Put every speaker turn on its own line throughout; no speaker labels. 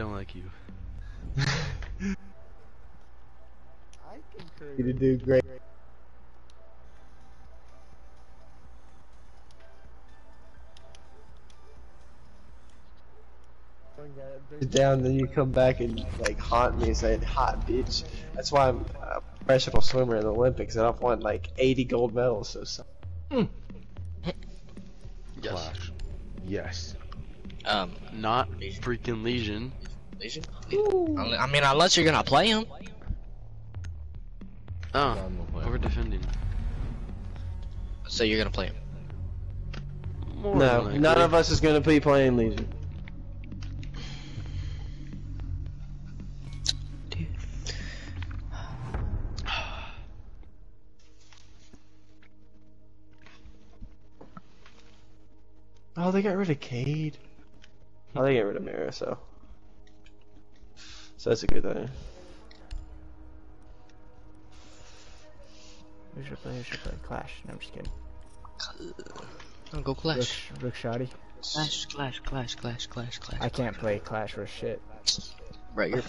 don't like you. I concur.
You to do great. Down, then you come back and like haunt me saying "hot bitch." That's why I'm a professional swimmer in the Olympics, and I've won like 80 gold medals. So, so.
Yes.
Clash. Yes.
Um,
Not freaking Legion.
Legion? I mean, unless you're gonna play him.
Oh,
I'm gonna play.
we're defending.
So you're gonna play him.
More
No,
than
none of us is gonna be playing Legion. Oh, they got rid of Kaid. Oh, they got rid of Mira, so. So that's a good thing.
Who should play? Who should play? Clash. No, I'm just kidding.
Oh, go Clash.
Rook Shoddy.
Clash, Clash, Clash, Clash, Clash, Clash.
I can't play Clash for shit.
Right, you're.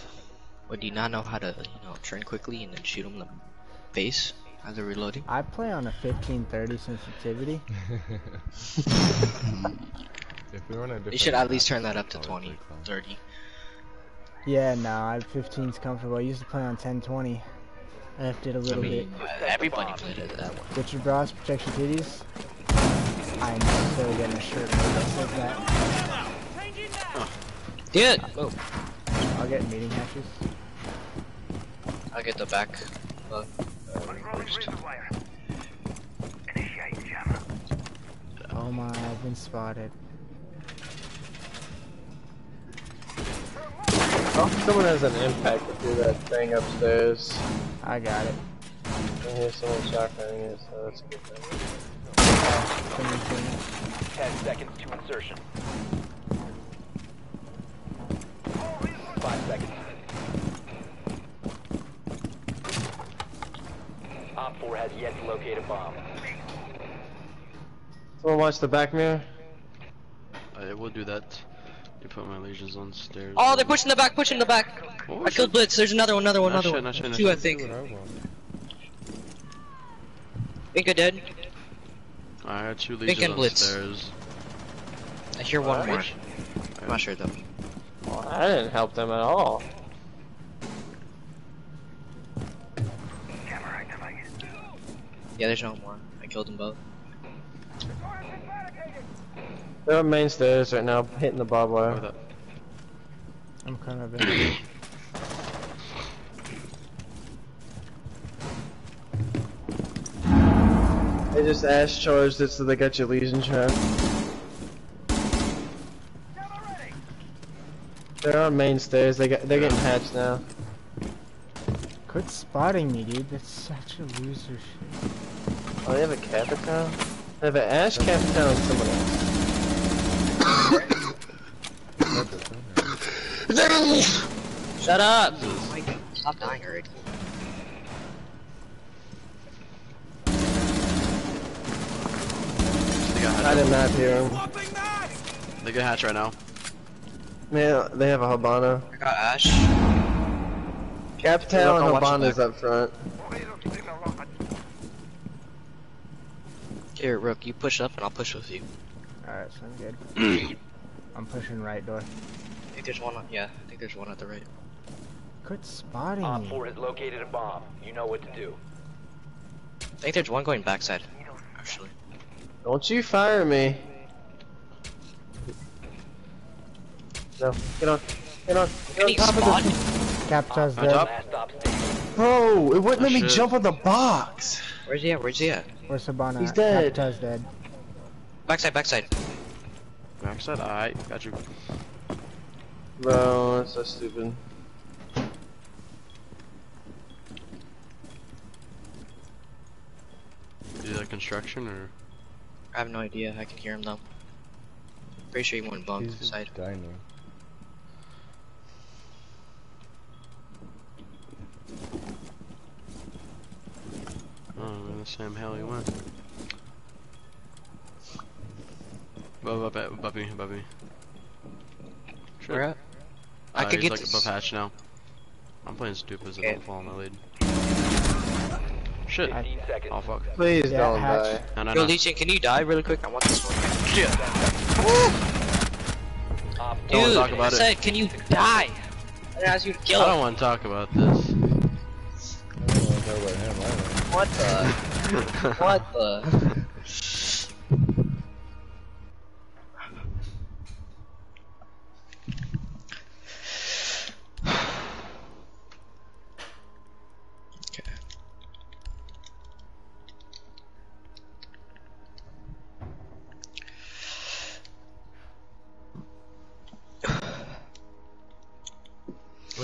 What, do you not know how to, you know, turn quickly and then shoot them in the face as they're reloading?
I play on a 1530 sensitivity.
If we were in a different
You should at least turn that up to
I'd
20, 30.
Yeah, no, I 15's comfortable. I used to play on 1020. I left it a
I
little
mean, uh, everybody played it that one.
Get your bras, protect your titties. I'm so getting a shirt made that says that.
Dude! Oh,
I'll get meeting hashes.
I'll get the back. Uh, uh, first.
Oh my, I've been spotted.
Oh, someone has an impact to do that thing upstairs.
I got it.
I hear someone shotgunning it, so that's a good thing.
Someone's
10 seconds to insertion. 5 seconds. Op 4 has yet to locate a bomb.
Someone watch the back mirror.
Uh, I will do that. You put my legions on stairs.
Oh, they're pushing the back, pushing the back!
Oh,
I killed Blitz, there's another one, another one,
Nice
another
shit,
one.
nice shit, nice
Two, I
shit.
think.
What I want.
think I did.
I got two
Think
legions
and
on
Blitz.
stairs.
I hear one more. I'm not sure though.
Well, I didn't help them at all.
Yeah, there's no more. I killed them both.
They're on main stairs right now, hitting the barbed wire.
I'm kind of in.
They just ash charged it, so they got your legion trap. They're on main stairs. They got they're getting hatched now.
Quit spotting me, dude. That's such a loser shit.
Oh, they have a Capitão? They have an Ash Capitão and someone else.
Shut up! Oh my god, stop dying already.
I did not hear him.
They got hatch right now.
Man, they have a Hibana.
I got Ash.
Capitão
Look,
and
I'll Hibana's
up front.
Here, Rook, you push up and I'll push with you.
Alright, so I'm good. I'm pushing right door.
I think there's one on, yeah, I think there's one at the right.
Quit spotting
Op 4 has located a bomb. You know what to do.
I think there's one going backside, actually.
Don't you fire me. No, get on. Get on. Get on
Any
top of the.
Captain's
On
dead.
top?
Last stop standing.
Bro, it wouldn't
Oh,
let me
shit.
jump on the box.
Where's he at? Where's he at?
Where's Sabana?
He's dead.
Captain's dead.
Backside, backside.
Backside, alright, got you.
Bro, that's so stupid.
Do that construction or?
I have no idea, I can hear him though. Pretty sure he went bump
He's
side.
dining.
Oh, in the same hell he went. Above, above, above me, above me. Shit.
Where at?
I
I
Uh,
could
he's
get
like above hatch now. I'm playing stupid, so
Okay.
don't follow my lead. Shit. Oh fuck.
Please
Yeah,
don't
hatch.
die.
No, no,
Yo,
no.
Legion, can you die really quick? I want this one.
Op
Don't
Dude,
talk about
I
it.
said, can you die? I asked you to
I don't
him.
want to talk about this.
I don't want to talk about him either.
What the? what the?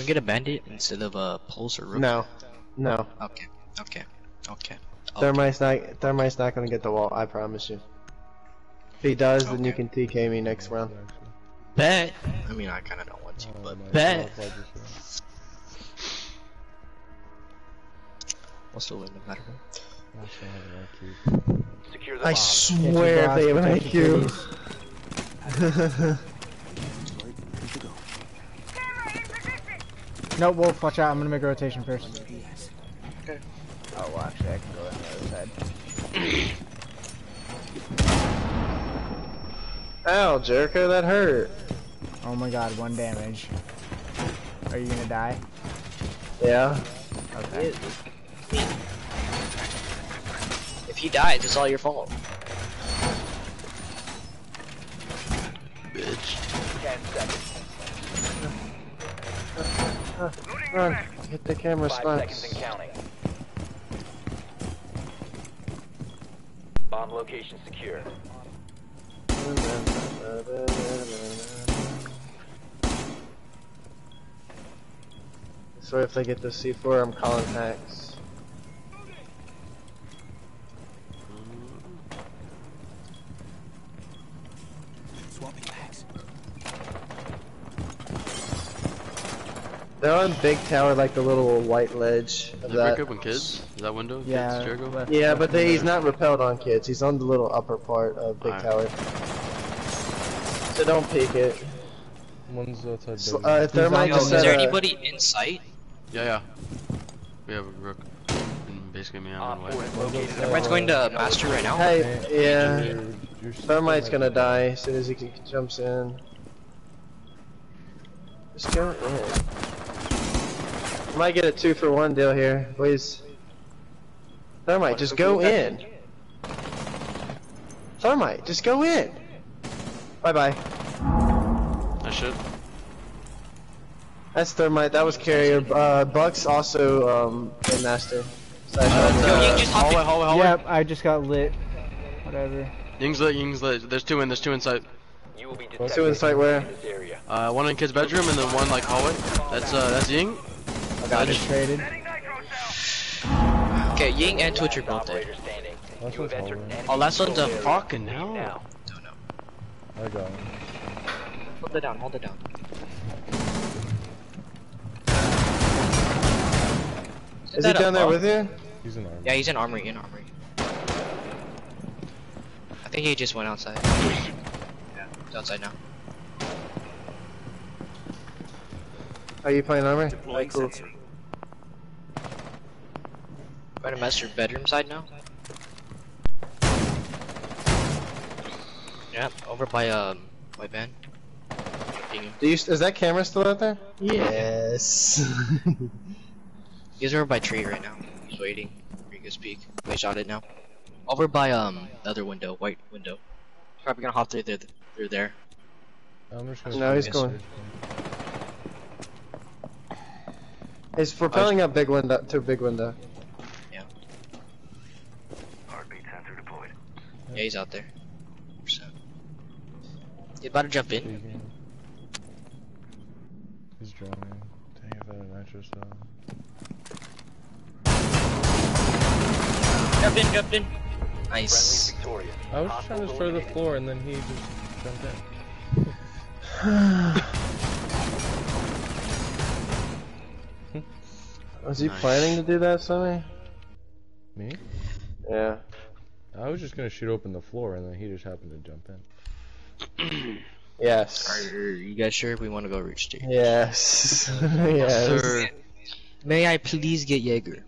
get a bandit instead of a pulse or rook?
No, no.
Okay. Okay. Okay. okay.
Thermite's not. Thermite's not gonna get the wall. I promise you. If he does, then you can TK me next round.
Bet. I mean, I kind of don't want to,
Oh
but bet.
God, I just-
We'll still win no matter what.
I also have an IQ.
Secure the
I swear if they have an IQ.
No, Wolf, watch out. I'm gonna make a rotation first. Okay.
Oh, well, actually, I can go on the other side.
Ow, Jericho, that hurt.
Oh my god, one damage. Are you gonna die?
Yeah.
Okay.
If he dies, it's all your fault.
Bitch.
10 seconds.
Run. Hit the camera
5 seconds
spots.
and counting. Bomb location secure.
So if they get the C4, I'm calling hacks. They're on big tower, like the little white ledge of
Does it
that.
break open kids? Is that window?
Yeah.
Kids, Jericho?
left-
Yeah,
left
but they, he's not repelled on kids. He's on the little upper part of big
Alright.
tower. So don't peek it.
One's outside.
So, uh, Thermite
Yo,
just
is there
uh,
anybody in sight?
Yeah, yeah. We have a rook. And basically me, I'm
Op
on
4
white.
has
Everyone's going to master right now.
Hey, yeah.
You're- you're
Thermite's gonna die as soon as he jumps in. Just go in. Might get a two for one deal here, please. Thermite, just go in. Thermite, just go in. Bye bye.
I should.
That's Thermite. That was carrier. Uh, Bucks also um, a master. Slash
Yo,
uh,
you just
Hallway, hallway, hallway.
Yep, I just got lit. Whatever.
Ying's lit, Ying's lit. There's two in, there's two inside.
You will be
Two
detected
inside where?
in this area.
Uh, one in kid's bedroom and then one like hallway. That's uh, that's Ying.
I got
just-
traded.
Okay, Ying and Twitch are both dead.
operator standing.
Last
You have
one's
entered
hallway.
enemy
Oh, last one's a.
Fucking hell.
now.
No, no.
I got him.
Hold it down, hold it down.
Is he down there with you?
He's an armor.
Yeah, he's in armory, in armory. I think he just went outside. Yeah, he's outside now.
Are you playing armor? Alright, cool.
Going to mess your bedroom side now. Yeah, over by um white van.
Do you, is that camera still out there? Yes.
He's over by tree right now. He's waiting for you to speak. They shot it now. Over by um the other window, white window. Probably gonna hop through there. Through there.
I'm just
No, he's
stay
going.
in
He's propelling up big window to big window.
Yeah, he's out there. 100%. About to jump in.
Speaking. He's droning. Dang, if I had a nitro cell.
Jump in, jump in. Nice.
I was just trying to
Hostiles
destroy the floor and then he just jumped in.
Was he
Nice.
planning to do that, Sammy?
Me?
Yeah.
I was just gonna shoot open the floor and then he just happened to jump in.
Yes.
Are you guys sure we want to go reach stage?
Yes. yes.
Sir.
May I please get Jaeger?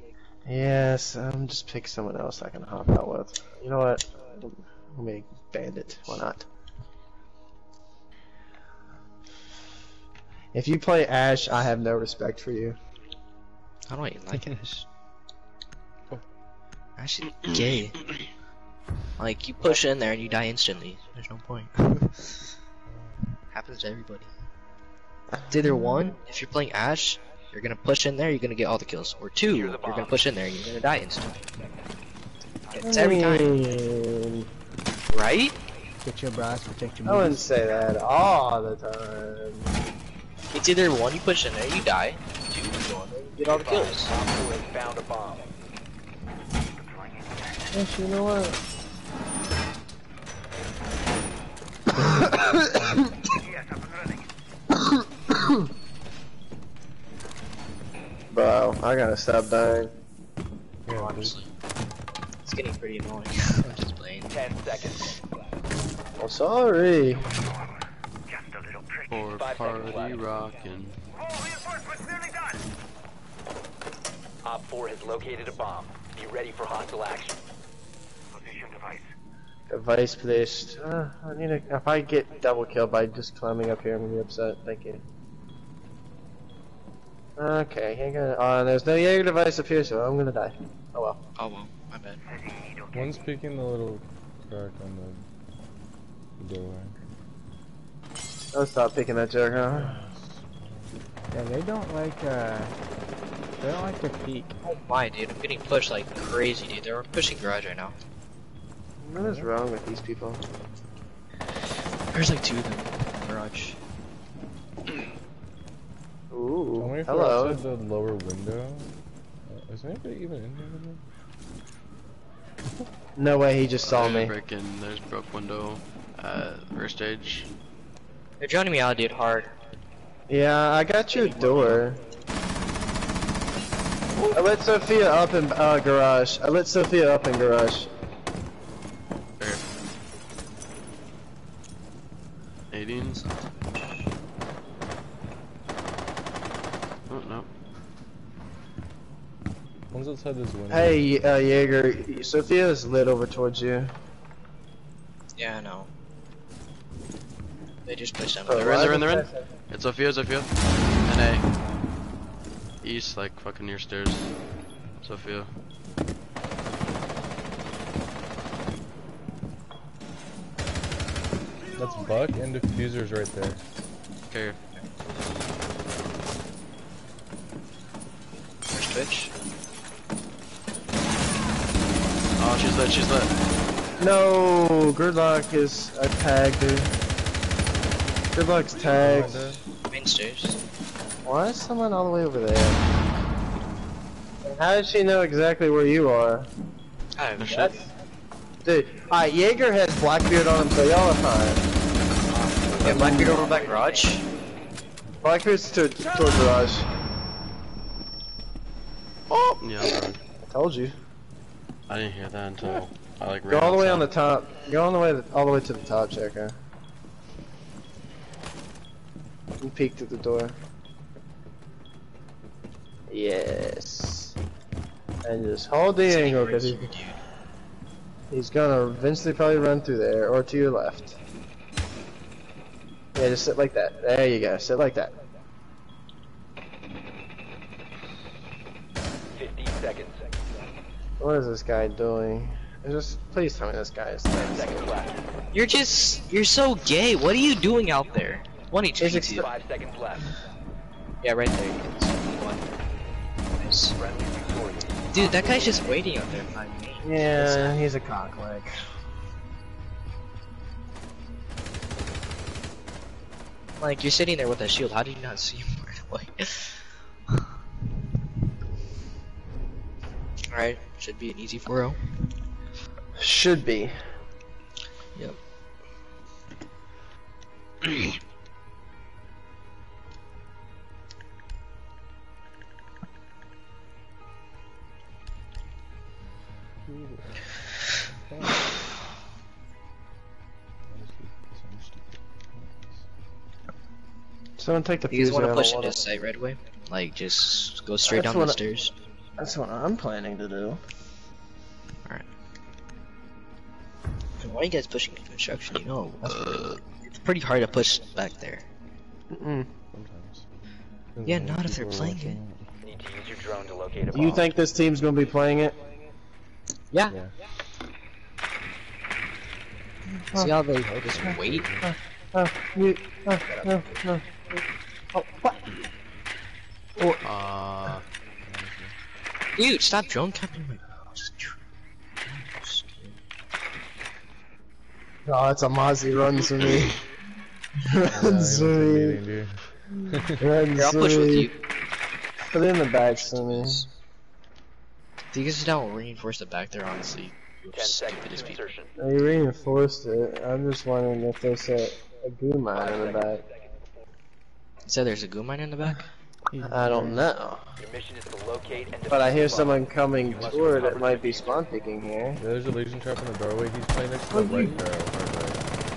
Yes. Um, just pick someone else I can hop out with. You know what? Let me bandit. Why not? If you play Ash, I have no respect for you.
I don't even like Ash. Ash is gay. Like, you push in there and you die instantly. There's no point. Happens to everybody. It's either one, if you're playing Ash, you're gonna push in there, you're gonna get all the kills. Or two,
Secure the
you're gonna push in there and you're gonna die instantly. It's every time, right?
Get your brass, protect your
I wouldn't say that all the time.
It's either one, you push in there, you die. Two, you go in there, you get all the kills.
Op 4 has found a bomb.
Yes, you know what? Bro, I gotta stop dying.
Yeah, dude.
Honestly. It's getting pretty annoying. I'm just playing.
10 seconds.
I'm sorry.
For
Five seconds
party
left.
rockin'.
Op 4 has located a bomb. Be ready for hostile action.
Device placed. Uh, I need a, if I get double killed by just climbing up here, I'm gonna be upset. Thank you. Okay, hang on. Uh, there's no Jaeger device up here, so I'm gonna die. Oh well.
Oh well, my bad.
One's peeking the little crack on the doorway.
I'll stop picking that joke, huh?
Yeah, they don't like, uh, they don't like to peek.
Oh my, dude, I'm getting pushed like crazy, dude. They're pushing garage right now.
What is wrong with these people?
There's like two of them in the garage.
Tell
Ooh,
me if we're
hello.
outside the lower window. Uh, is anybody even in here?
No way, he just saw
There's
me.
Break in. There's broke window. Uh, first stage.
They're joining me out, dude, hard.
Yeah, I got you a door. I let Zofia up in uh, garage. I let Zofia up in garage.
There. 18s. Oh no.
One's outside this window.
Hey, uh, Jaeger, Zofia is lit over towards you.
Yeah, I know. They just pushed down.
Oh,
They're in, they're in,
the
they're in. It's Zofia, Zofia. NA. East, like fucking near stairs. Zofia.
That's Buck and diffuser's right there.
Okay.
There's Twitch.
Oh, she's lit, she's lit.
No, Gridlock is a tag, dude. Gridlock's tagged.
Kinda.
Main stairs.
Why is someone all the way over there? And how does she know exactly where you are?
I have
Oh, shit.
Dude, alright, Jaeger has Blackbeard on him, so y'all are fine.
Yeah, Blackbeard over by garage.
Blackbeard's to, toward garage.
Oh! Yeah, I'm sorry.
Told you.
I didn't hear that until I like
Go all the way on the top. Go all the way, all the way to the top, Checker. And peeked at the door. Yes. And just hold the angle, because he,
Dude.
he's gonna eventually probably run through there, or to your left. Yeah, just sit like that. There you go, sit like that.
15 seconds.
What is this guy doing? Just, please tell me this guy is
10 seconds left.
You're just, you're so gay. What are you doing out there? One each.
Is
each two.
5 seconds left.
Yeah, right there. One. Nice. Dude, that guy's just waiting out there by me.
Yeah, he's a cockleg.
Like, you're sitting there with a shield. How do you not see him right away? Alright, should be an easy 4 -0.
Should be.
Yep.
Someone take the
You guys
fuse
want to push into
wanna-
site right away? Like, just go straight
That's
down the
what I-
stairs?
That's what I'm planning to do. Alright.
Why are you guys pushing construction? You know, it's pretty hard to push back there.
Mm-mm.
Sometimes.
Yeah, not if they're
people are
playing
watching.
Need to use your drone to locate a
Do you think this team's gonna be playing it?
Yeah.
Yeah.
See how they just wait?
Oh, you, oh, no, no. Oh, what?
Uh,
Dude, stop drone capping my
Oh, that's a Mozzie runs for me.
Yeah,
runs
he
for
was
me.
meeting, dude.
Runs
I'll push with you.
Put it in the back for me.
If you guys don't reinforce the back there, honestly, you're
10
stupid as
to
people.
insertion.
You reinforced it. I'm just wondering if there's a, a goo mine in the back.
You said there's a goo mine in the back?
I don't know.
Your mission is to locate and
But I hear
defuse
someone coming toward it might be spawn picking here.
There's a legion trap in the doorway. He's playing next to the
Oh,
right barrel. Right.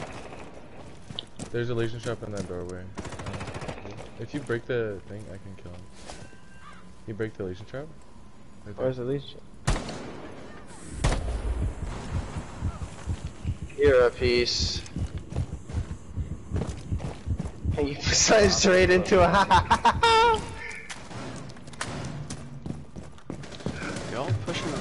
There's a legion trap in that doorway. If you break the thing, I can kill him. You break the legion trap? Right there.
Where's the leash? You're a piece. And you slide straight into a
y'all pushing.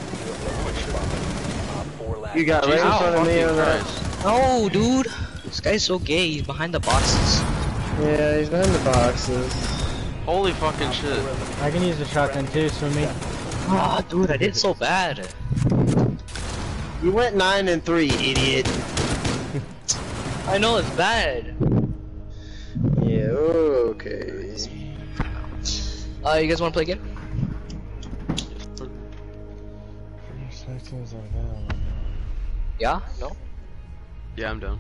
Op four
You got right in
Jesus
front of me
fucking
on that.
Christ.
No, dude! This guy's so gay, he's behind the boxes.
Yeah, he's behind the boxes.
Holy fucking shit.
I can use the shotgun too, so me.
Ah, dude, I did so bad.
You went nine and three, idiot.
I know it's bad.
Yeah, okay.
Uh, you guys wanna play again?
There's teams like that.
Yeah? No?
Yeah, I'm down.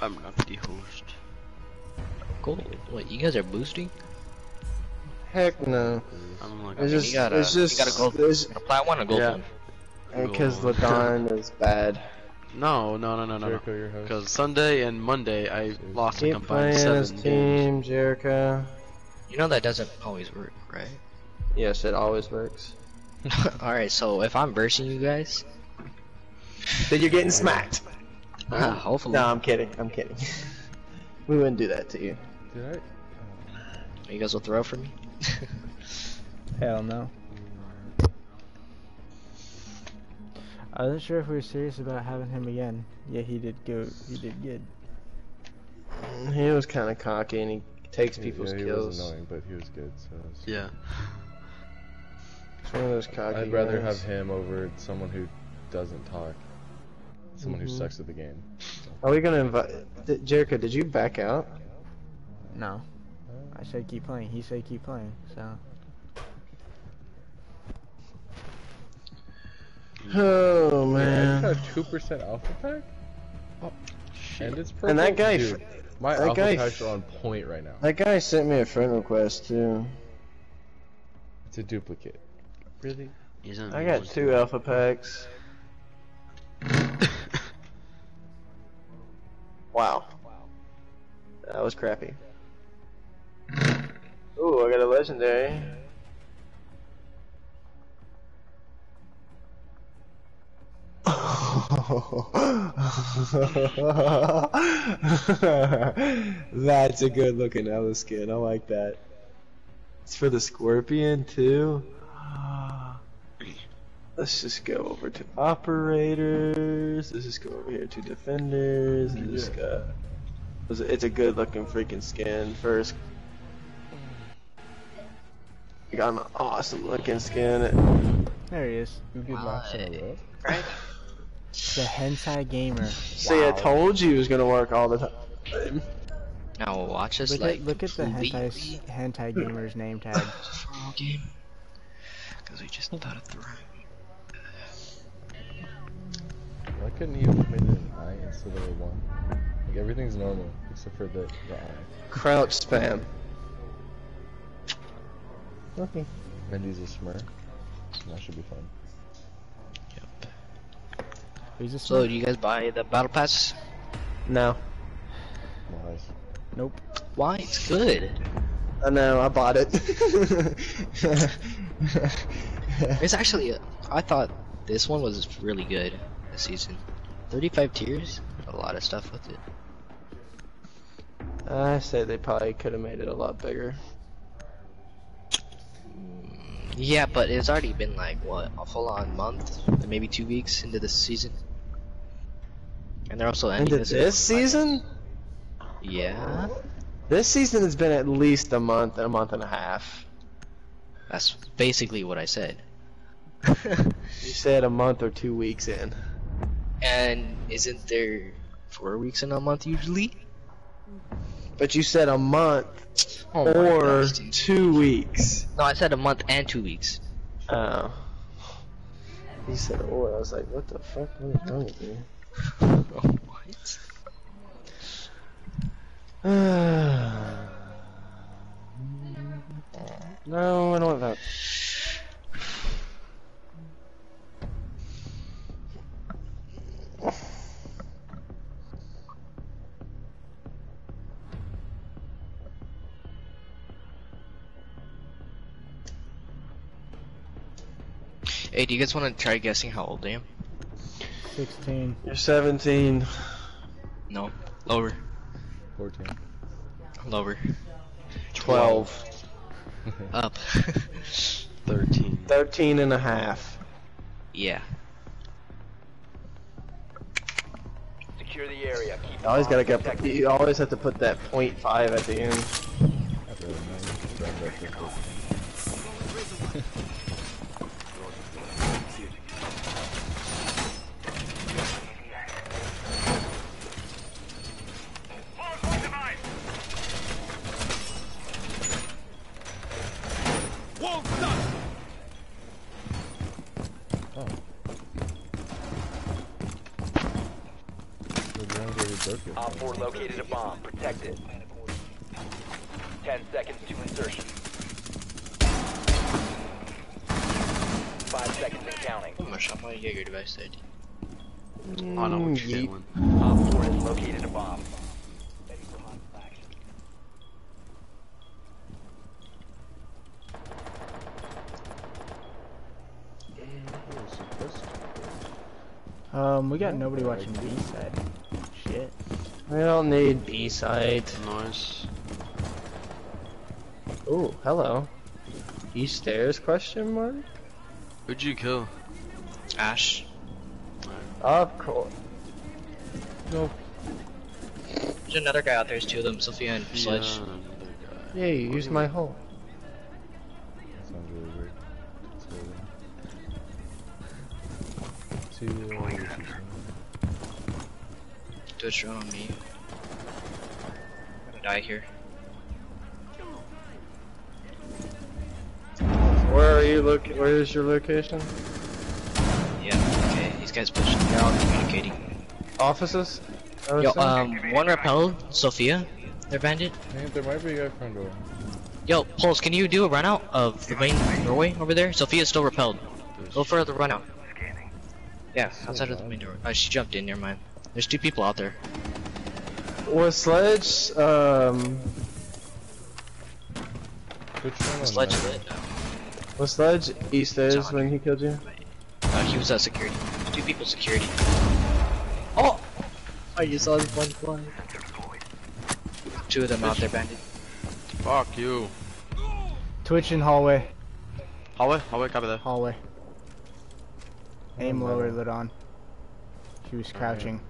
I'm not the host.
Cool. What, you guys are boosting?
Heck no.
I'm like,
It's
You
just,
gotta-
it's just,
you gotta go-
it's,
Plat one or gold
Yeah.
one?
because
Go.
Ladon is bad.
No, no, no, no, no, no.
Jericho, your host.
Because Sunday and Monday I lost a combined
playing as
seven
team,
games.
Jericho.
You know that doesn't always work, right?
Yes, it always works.
Alright, so if I'm versing you guys,
Then you're getting smacked.
Ah, hopefully.
No, I'm kidding. I'm kidding. we wouldn't do that to you.
Did I?
You guys will throw for me?
Hell no. I wasn't sure if we were serious about having him again. Yeah, he did go. He did good.
He was kind of cocky and he takes
Yeah,
people's
yeah, he
kills.
was annoying, but he was good. So it's-
Yeah.
He's one of those cocky
I'd rather
guys.
have him over someone who doesn't talk. Someone
Mhm.
who sucks at the game.
Are we gonna invite? Did, Jericho, did you back out?
No, I said keep playing. He said keep playing. So
Oh
Man,
man.
I just got a two percent alpha pack, oh, and it's purple.
And that guy,
Dude, my
that
alpha
guy
packs are on point right now.
that guy sent me a friend request too.
It's a duplicate. Really?
I got two alpha packs. Wow. That was crappy. Ooh, I got a legendary. That's a good looking Ela skin. I like that. It's for the scorpion too. Let's just go over to operators. Let's just go over here to defenders. And just go. It's a- good looking freaking skin. First, I got an awesome looking skin.
there he is.
Who did last in a row?
The hentai gamer.
See, I told you it was gonna work all the time.
Now watch us
Look
like
at look at the hentai hentai gamer's name tag.
game. Because we just thought it through.
Why couldn't he have made it an eye instead of a one? Like everything's normal except for the, the eye.
Crouch spam. Okay.
Mendy's a smurf. That should be fun.
Who's this?
So, do you guys buy the battle pass?
No.
Nice.
Nope.
Why? It's good.
I know, I bought it.
It's actually, a, I thought this one was really good this season. 35 tiers, a lot of stuff with it.
I say they probably could have made it a lot bigger.
Yeah, but it's already been like what a full on month, maybe two weeks into this season, and they're also ending
Into this season?
Yeah,
This season has been at least a month, a month and a half.
that's basically what I said.
You said a month or two weeks in.
and isn't there four weeks in a month usually?
But you said a month
Oh
or
gosh,
two weeks.
No, I said a month and two weeks.
Oh. You said or. I was like, what the fuck? What is wrong with me?
what?
no, I don't want that.
Hey, do you guys want to try guessing how old I am?
16.
You're 17.
No, lower,
14.
lower,
12.
up.
13.
13 and a half.
yeah.
Secure the area. Keep
You always gotta get.
protected.
You always have to put that point .5 at the end.
Not really, no, you can grab that shit quick. Oh. The drones already broke it.
Op 4 located a bomb. Protect it. 10 seconds to insertion. 5 seconds and counting.
I'm gonna shot my Jaeger device dead.
I know what
Mm,
you're
yeet.
feeling.
Op 4 has located a bomb.
Um, we got nobody watching B side. Shit.
We don't need B side.
Nice.
Ooh, hello. East stairs? Question mark.
Who'd you kill?
Ash.
Of course.
No.
There's another guy out there. There's two of them, Zofia and Sledge.
Yeah, another
you used my hole.
That sounds really weird. So, Two, what is he
drone on me. I'm gonna die here.
Where are you look? Where is your location?
Yeah. Okay. These guys pushing. They're communicating.
Offices?
Yo,
say?
um, one repelled. Zofia. They're bandit.
Man, there might be a guy front door.
Yo, Pulse, can you do a run out of the main doorway over there? Zofia's still repelled. Go for the run out. Yeah, outside of the main door. Uh, she jumped in, never mind. There's two people out there.
Was Sledge, um,
Switch one on
Sledge
that.
lit.
was Sledge east stairs when he killed you?
Uh, he was at security. Two people security. Oh! I just saw this one fly. Two of them out there bandit.
Fuck you.
Twitch in hallway.
Hallway? Hallway, copy that.
Hallway. Aim
Oh,
lower,
man.
lit on. She was crouching.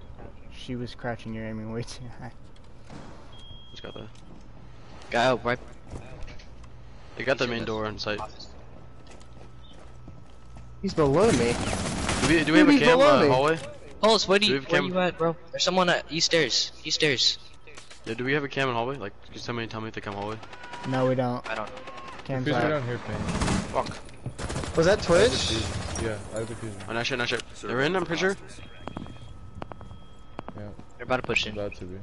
She was crouching, you're aiming way too high.
Just got the
Guy out right.
They got the main door in sight.
He's below me.
Do we, do we have a
He's
cam
below
uh, hallway?
Pulse, where do
Do
you,
we have
where
cam-
you at, bro? There's someone at east stairs. East stairs.
Yeah, do we have a cam in hallway? Like, can somebody tell me if they come hallway?
No, we don't.
I don't know.
Cam's
Diffuser
out.
down here, Payne.
Fuck.
Was that Twitch?
diffuser. Yeah, I have diffuser.
Oh, nice shit, nice shit. They're in, I'm pretty sure.
Yeah,
They're about to push in.
about to be.
Okay,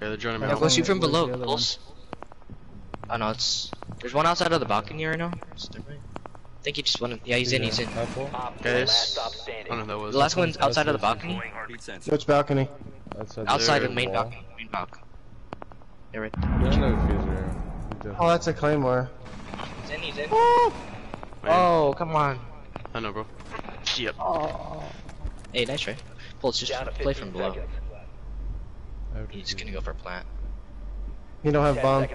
they're joining me
Yeah,
Yeah,
out.
go shoot from below.
other
Pulse. Oh no, it's there's one outside of the balcony right now. I think he just went. In. Yeah, he's in. He's in.
Apple?
Op 4
Okay,
last
s- I don't know that was.
The last one's outside of the balcony.
Which balcony?
Outside,
Outside
there,
of main
wall.
balcony. Main balcony. Yeah, right there.
no
Oh, that's a claymore.
He's in, he's in.
Man,
Oh, come on.
I know, bro. Yep.
Hey, nice try. Pulse, just
Down
play from below.
seconds.
He's just gonna go for a plant.
You don't have
10
bomb.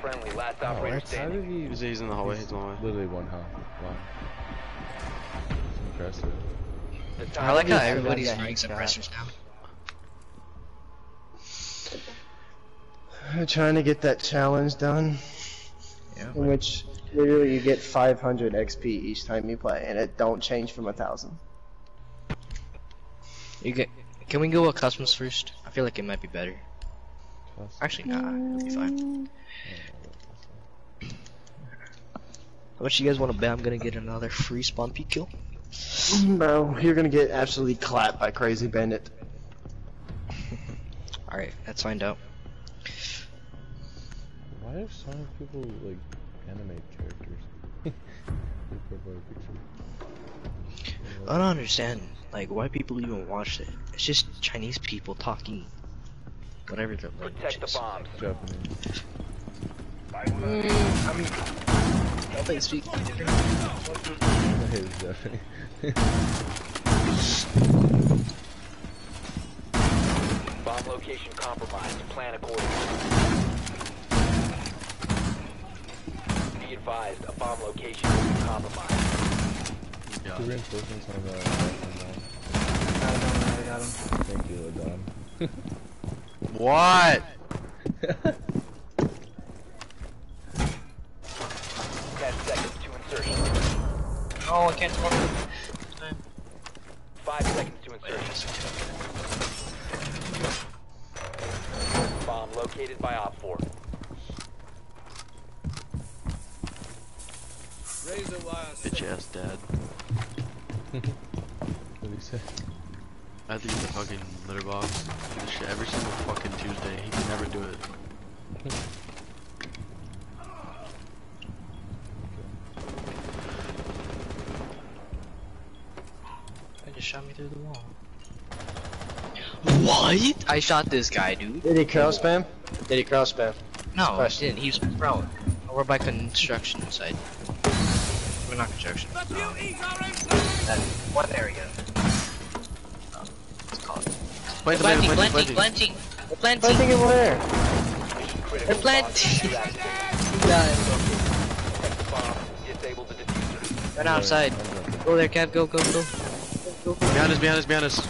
Friendly, last
Oh,
operator
that's- how did he?
He's, he's in the hallway. He's in the hallway.
Literally one health. Wow. It's impressive.
I like how
He's gonna
everybody's
get
running
headshot.
suppressors now.
Trying to get that challenge done,
Yeah.
in which literally you get 500 XP each time you play, and it don't change from a thousand.
You get. Can we go with customs first? I feel like it might be better.
Plus,
Actually, nah, it'll be fine. How much you guys want to bet I'm gonna get another free spawn peak kill?
Mm, bro, you're gonna get absolutely clapped by Crazy Bandit.
Alright, let's find out.
Why do so many people like animate characters? Their profile picture.
I don't understand, like, why people even watch it. It's just Chinese people talking. Whatever their language
Protect the
is.
bombs.
Japanese.
Mm, I mean, nobody speak.
Hey, it's Japanese.
Bomb location compromised. Plan accordingly. Be advised, a bomb location will be compromised.
Yeah.
Two reinforcements on the left
Got him, I got him.
Thank you, Ladon.
What?
Ten seconds to insertion.
Oh, I can't talk.
Five seconds to insertion. Bomb located by Op 4.
Bitch ass dad.
What did he say?
I have to use the fucking litter box. Do this shit every single fucking Tuesday. He can never do it.
I just shot me through the wall. What? I shot this guy, dude.
Did he cross spam? Did he cross spam?
No, I
Question.
didn't. He was bro. We're by construction site. We're not construction. Um, that one area. Um, it's called.
Plant the
We're
man,
planting, planting, planting. Planting.
it where?
Mission.
They're planting.
Bomb is activated.
Guys,
Protect the bomb. Disable the diffuser.
Run outside. Go there, Cav. Go, go, go. Go, go,
Behind us, behind us, behind us.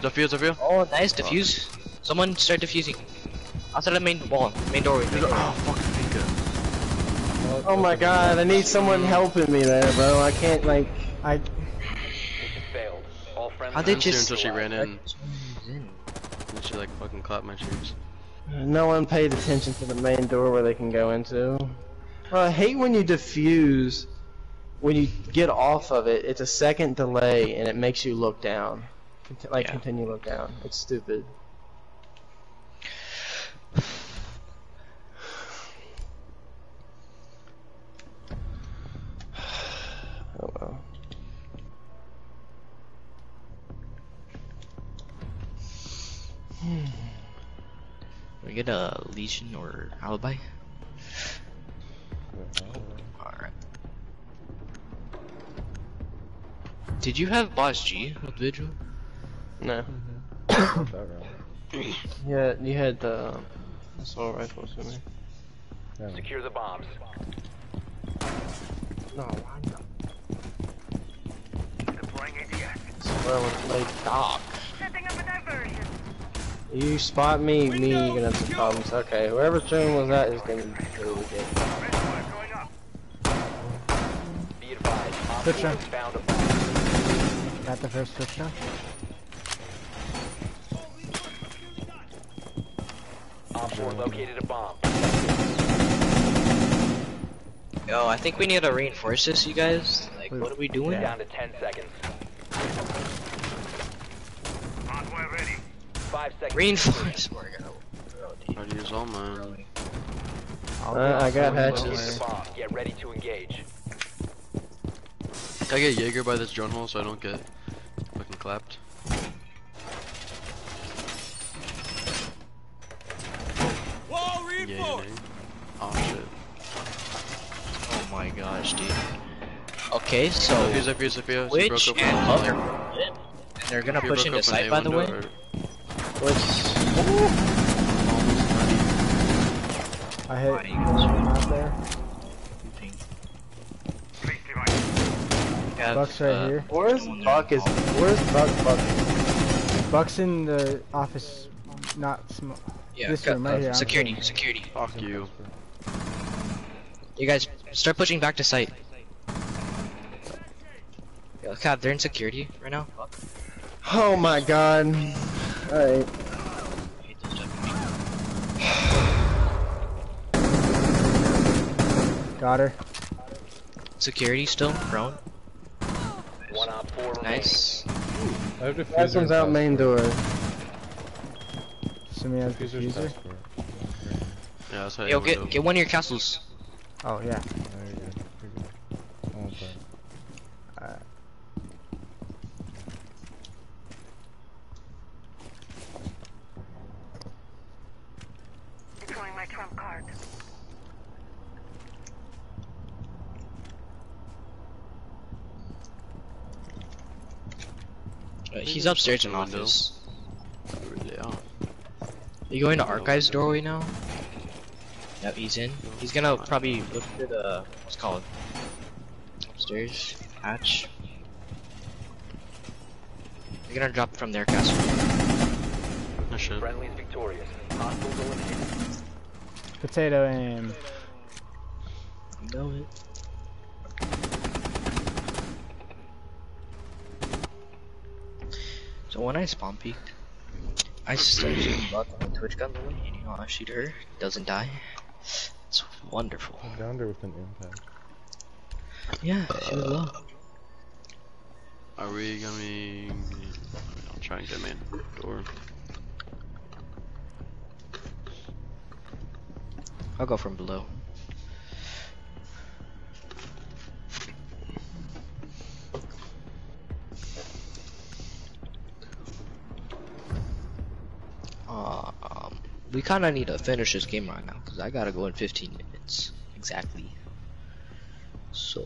Zofia, Zofia.
Oh, nice. Defuse. Someone start defusing. Outside the main wall. Main doorway. Main doorway.
Oh, fucking Pika.
Oh my god, I need someone helping me there, bro. I can't, like, I.
Failed. All friendly.
How'd
I didn't
just-
until she ran in.
in.
And she like fucking clapped my cheeks.
No one paid attention to the main door where they can go into. Well, I hate when you defuse, When you get off of it, it's a second delay and it makes you look down. Conti- like,
Yeah.
continue look down. It's stupid. Oh well.
We get a legion or alibi.
Wait.
Alright. Did you have BOSG with Vigil?
No.
Not that.
Yeah, you had the assault rifles with me.
Yeah.
Secure the bombs.
No, why not? Swear with play. You spot me, me, you're gonna have some problems. Okay, whoever's turn was that is gonna be really good.
Be advised. Op
Good
4
shot.
found a bomb.
Got the first switch down.
Op 4 located a bomb.
Yo, I think we need to reinforce this, you guys. Like, what are we doing?
Down to 10 seconds. Five seconds.
Reinforce. We're.
I'd use all mine.
Uh, I got hatches.
Located. Get ready to engage.
Can I get Jaeger by this drone hole so I don't get fucking clapped? Yeah, yeah, yeah. Oh shit.
Oh my gosh, dude. Okay, so Twitch
broke
and
open,
other they're gonna push into
open
site by the way.
window, or-
Which,
I hit
Right.
one out there.
Yeah,
Buck's right
uh,
here.
where's
Someone.
Buck is, where's Buck Buck?
Buck's in the office, not sm-
Yeah,
This room right
uh,
here, I'm
security, security.
Fuck you.
You guys start pushing back to site. Yeah, God, they're in security right now.
Oh my god. Alright.
I hate those type of
got her.
Security still prone.
One op four remaining.
Nice.
I have.
Last one's out main door.
Somebody has
Diffuser's
diffuser.
passport.
Yeah, that's how
Yo, get get one of your castles.
Oh yeah.
There you go. You're good. I want that.
Uh,
Deploying my trump card.
Uh, he's upstairs in
Window.
office.
Yeah.
You going to archives doorway now? Yep, he's in. He's gonna probably look through the what's it called upstairs hatch. You're gonna drop from there, castle.
No shit.
Friendly's victorious.
Potato and
You know it. So when I spawn peeked, I started shooting Buck on the Twitch gun the way, and you know I shoot her, doesn't die. It's wonderful.
I downed her with an impact.
Yeah, she was low.
Are we gonna be? I'll try and get main door.
I'll go from below. Um, we kind of need to finish this game right now because I gotta go in 15 minutes exactly. So,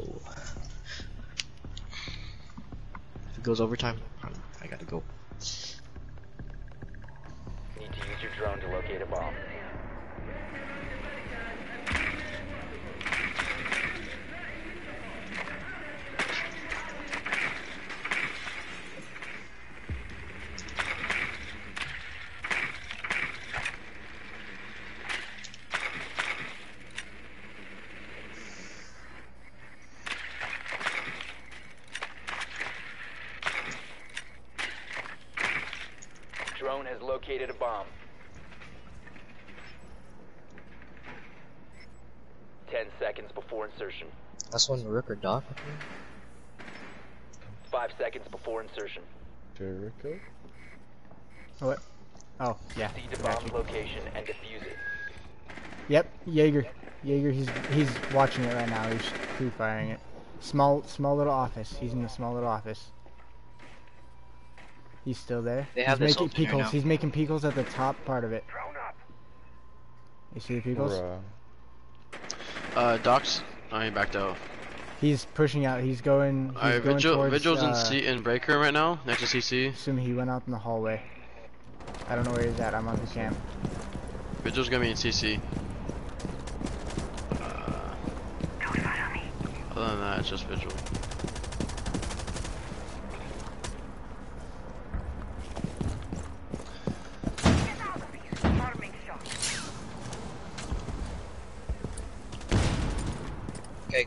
if it goes overtime, I'm, I gotta go.
Need to use your drone to locate a bomb. Drone has located a bomb. Ten seconds before insertion.
That's one Rook or Doc.
Five seconds before insertion.
Jericho?
Oh, what? Oh yeah.
See the
got
bomb's location and defuse it.
Yep, Jaeger. Jaeger, he's he's watching it right now. He's pre-firing it. Small small little office. He's in the small little office. He's still there.
They have
he's making
open
pickles.
now.
He's making pickles at the top part of it. You see the pickles?
Bruh.
Uh, Docs. I ain't backed out.
He's pushing out. He's going. He's
Alright,
going
Vigil,
towards.
Vigil's in
uh,
C in break room right now, next to CC.
Assume he went out in the hallway. I don't know where he's at. I'm on the camp.
Vigil's gonna be in CC. Uh, other than that, it's just Vigil.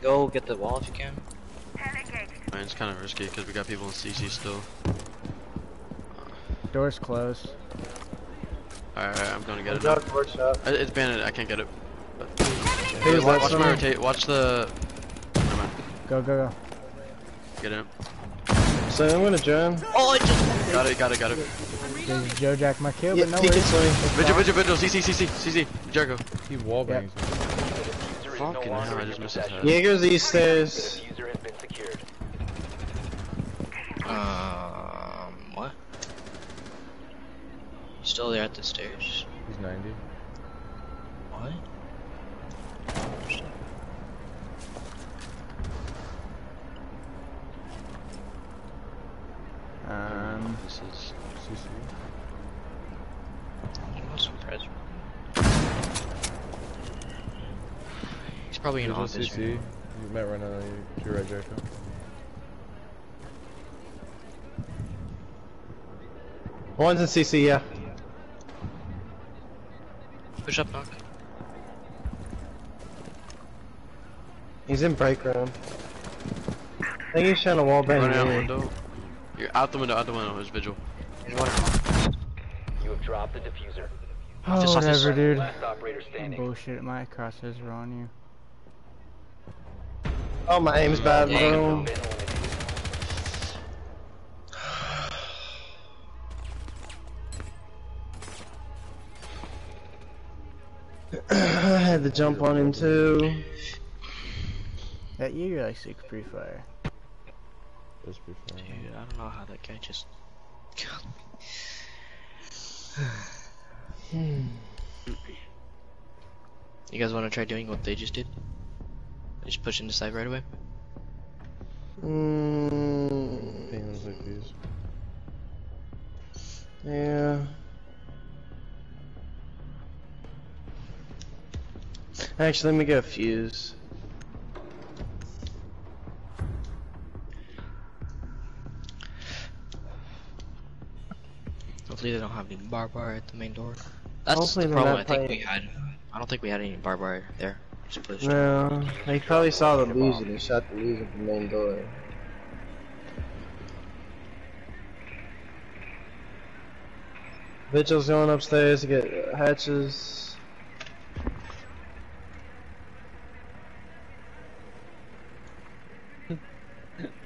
Go get the wall if you can.
Hell.
I mean, it's kind of risky because we got people in CC still.
Door's closed.
Alright, I'm gonna get it.
Drop workshop.
It's banded. I can't get it.
Who's
watch,
that
watch my rotate. Watch the. Never mind.
Go go go.
Get it.
So I'm gonna drone.
Oh, I just.
Got it. Got it. Got it.
There's Joe Jack my kill,
Yeah,
but no
peek
worries.
it, Sling.
It's
Vigil,
fine.
Vigil, Vigil. CC, CC, CC. Jericho.
He wall bangs me.
Diffuser is no
hell, I just missed his
possession.
head.
Jaeger's these stairs.
diffuser has been secured.
Um, what? He's still there at the stairs.
He's 90.
What?
Um,
This is.
CC.
I'm surprised. He's probably in
There's
office.
a CC. You might run out of your, your right, Jericho.
One's in CC, yeah.
Push up, knock.
He's in break room. I think he's trying to wall bang
Running out
me.
window. You're out the window, out the window. There's vigil.
There's one.
You have dropped the diffuser.
Oh,
Just off
whatever, dude.
Last operator standing.
bullshit. My crosshairs are on you.
Oh, my aim's bad,
Dang.
bro.
Been eliminated.
I had to jump on him too.
That Jaeger likes to free fire.
That's pretty far.
Dude, I don't know how that guy just. Hmm. You guys want to try doing what they just did? Just push in the side right away?
Mm,
Penguins like these.
yeah. Actually, let me go fuse.
Hopefully they don't have any barbed wire at the main door. That's
Hopefully
the problem I think we had. I don't think we had any barbed wire there. Just pushed.
No, they probably saw the loser and shot the loser from the main door. Vigil's going upstairs to get hatches.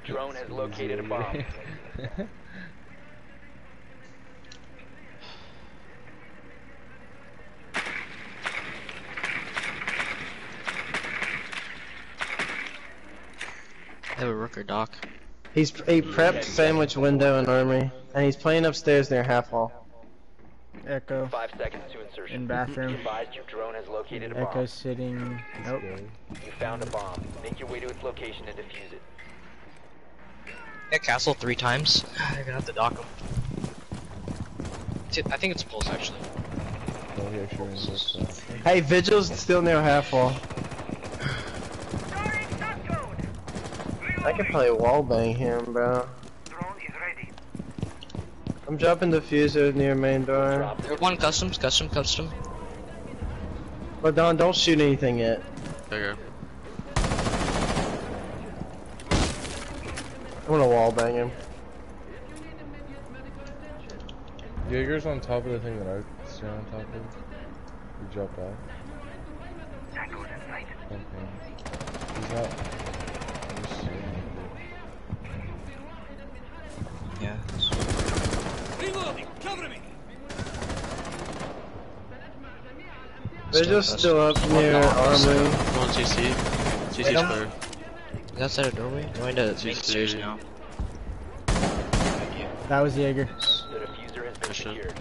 Drone has located a bomb.
They have a rooker dock.
He's he prepped sandwich window and armory, and he's playing upstairs near half wall.
Echo
Five seconds to insertion.
in bathroom.
Advised your drone has located a
Echo sitting. Nope.
You found a bomb. Make your way to its location and defuse it.
Hit castle three times. They're gonna have to dock him. I think it's pulse actually.
Oh, he actually ran this side.
Hey, Vigil's still near half wall. I could probably wallbang him, bro.
Drone is ready.
I'm dropping diffuser near main door.
Drop the
One customs, custom, custom.
But Don, don't shoot anything yet.
There you go.
I'm gonna wall bang him.
Jaeger's on top of the thing that I stand on top of. He dropped off.
Tango's in sight.
Okay. He's not. I'm just saying.
Yeah.
just still up near armory.
Going CC. CC's clear.
Is outside a doorway? Going to
CC.
main stairs now.
That was Jaeger.
The diffuser has been
Good shit.
secured.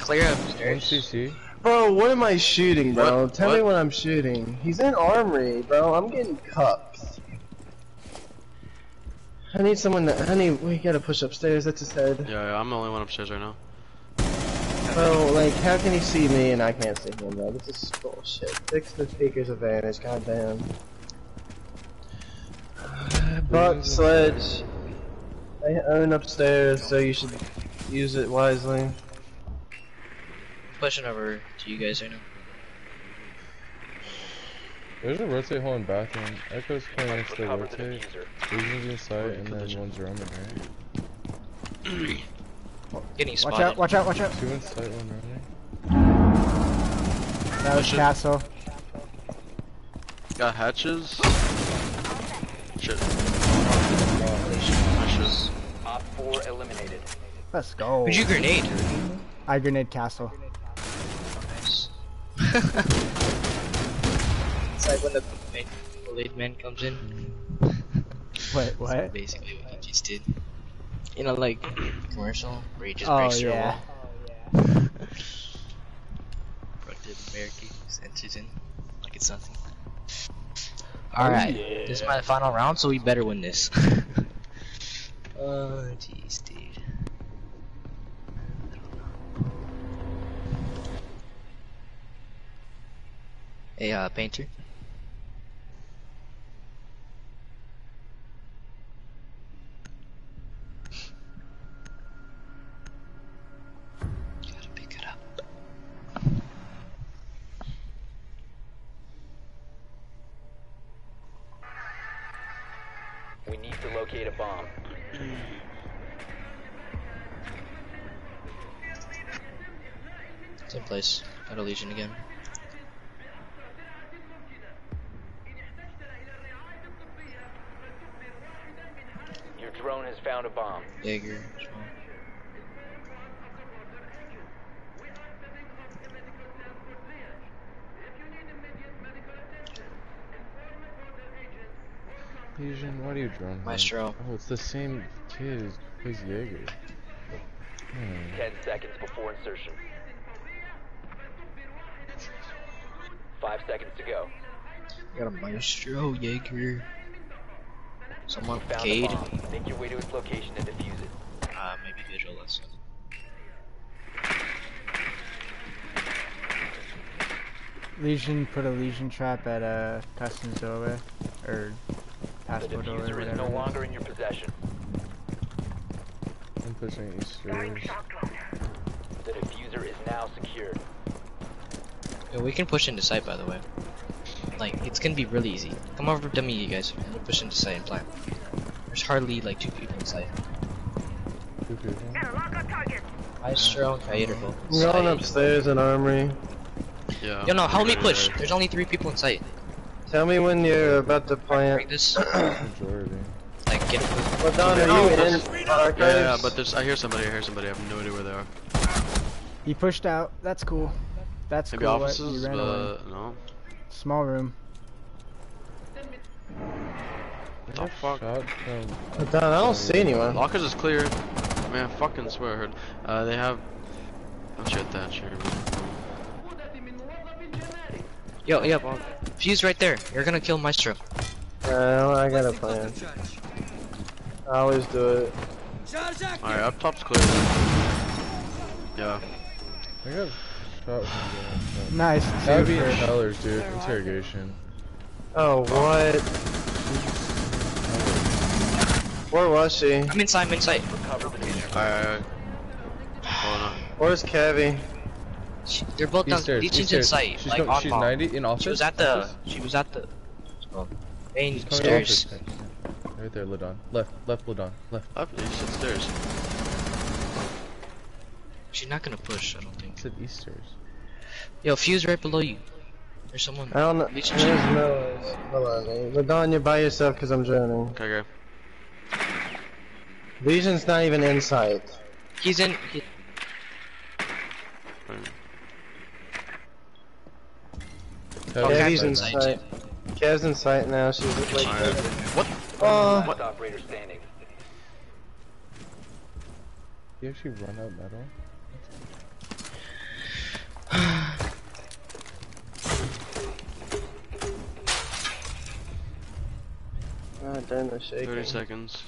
Clear
One
upstairs.
CC.
Bro, what am I shooting, bro?
What?
Tell me
What?
what I'm shooting. He's in armory, bro. I'm getting cupped. I need someone that. I need. We gotta push upstairs. That's his head.
Yeah, yeah, I'm the only one upstairs right now.
Bro, like, how can he see me and I can't see him, bro? This is bullshit. Fix the speaker's advantage, goddamn. Uh, Buck sledge. I own upstairs, so you should use it wisely.
Pushing over to you guys right now.
There's a rotate hole in bathroom. Echo's playing next to
Recover the
rotate.
diffuser.
Lesion's inside, and then one's roaming, right?
Getting
Watch out! Watch out! Watch out!
Two inside, one roaming.
That was
Push
castle.
Got hatches. Shit.
Oh,
My shit.
Op 4 eliminated.
Let's go.
Who'd you grenade?
I grenade castle.
Nice. like when the lead man comes in.
Wait, what?
Basically what he just did. You know, like commercial where he just
Oh
breaks through
yeah.
a wall. Productive American enters in like it's nothing. Alright, this is my final round, so we better win this. Oh, jeez, dude. Hey, uh, painter.
Locate a bomb.
Same place. Got a Lesion again.
Your drone has found a bomb.
Jaeger. As well.
Lesion, why do you drone? hunt?
Maestro.
Oh, it's the same kid as plays Jaeger. Hmm.
Ten seconds before insertion. Five seconds to go.
Got a Maestro, Jaeger. Someone,
Found
Kaid.
a bomb. Make your way to its location and defuse it.
Uh, maybe Vigil, let's
Lesion put a Lesion trap at a customs doorway, or
The
passport doorway,
diffuser is no longer in your possession.
I'm pushing East
Throwing
stairs.
shock.
The diffuser is now secured.
Yeah, we can push into sight, by the way. Like, it's gonna be really easy. Come over to me, you guys. We'll push into sight and plant. There's hardly like two people in sight.
Two people.
Got a lock on target.
Maestro and Kaid are both in
I'm going upstairs in armory.
Yeah.
Yo, no, help me push. There's only three people in sight.
Tell me when you're about to
Break
plant.
this.
Majority.
Like, get it.
Well, Don, are you in
Yeah, yeah, but there's. I hear somebody. I hear somebody. I have no idea where they are.
He pushed out. That's cool. That's
Maybe
cool. what-
offices,
You ran away.
but no.
Small room.
I
The fuck?
Shot from.
But Don, I don't see anyone.
Lockers is clear. Man, I fucking swear I heard. Uh, they have. Oh shit, that sure.
Yo, yo, well, fuse right there. You're gonna kill Maestro.
Uh, no, I got a plan. I always do it.
Alright, up top's clear. Yeah.
I got shot from
Nice.
the. That'd be
Super.
impellers, dude. Interrogation.
Oh, what? Where was she?
I'm inside, I'm inside.
Recover the diffuser.
Alright, alright. Hold on.
Where's Cavi?
She, they're both down.
East stairs.
Lesion's
East
in sight.
She's,
like
go- she's 90 in office.
She was at the.
Office?
She was at the. well, main stairs.
office. Right there, Ladon. Left, left, Ladon. Left.
Up, he's upstairs.
She's not gonna push. I don't think.
I said East stairs.
Yo, fuse right below you. There's someone.
I don't know.
Lesion
There's no. Hold on. Ladon, you're by yourself because I'm droning.
Okay, okay.
Lesion's not even in sight.
He's in. He,
Tell
Okay.
me
Cavi's in
sight.
sight. Kev's in sight now. She's like.
Alright. What?
Uh, oh.
Last operator standing.
You actually run out metal?
Ah, God damn, the shaking.
30 seconds.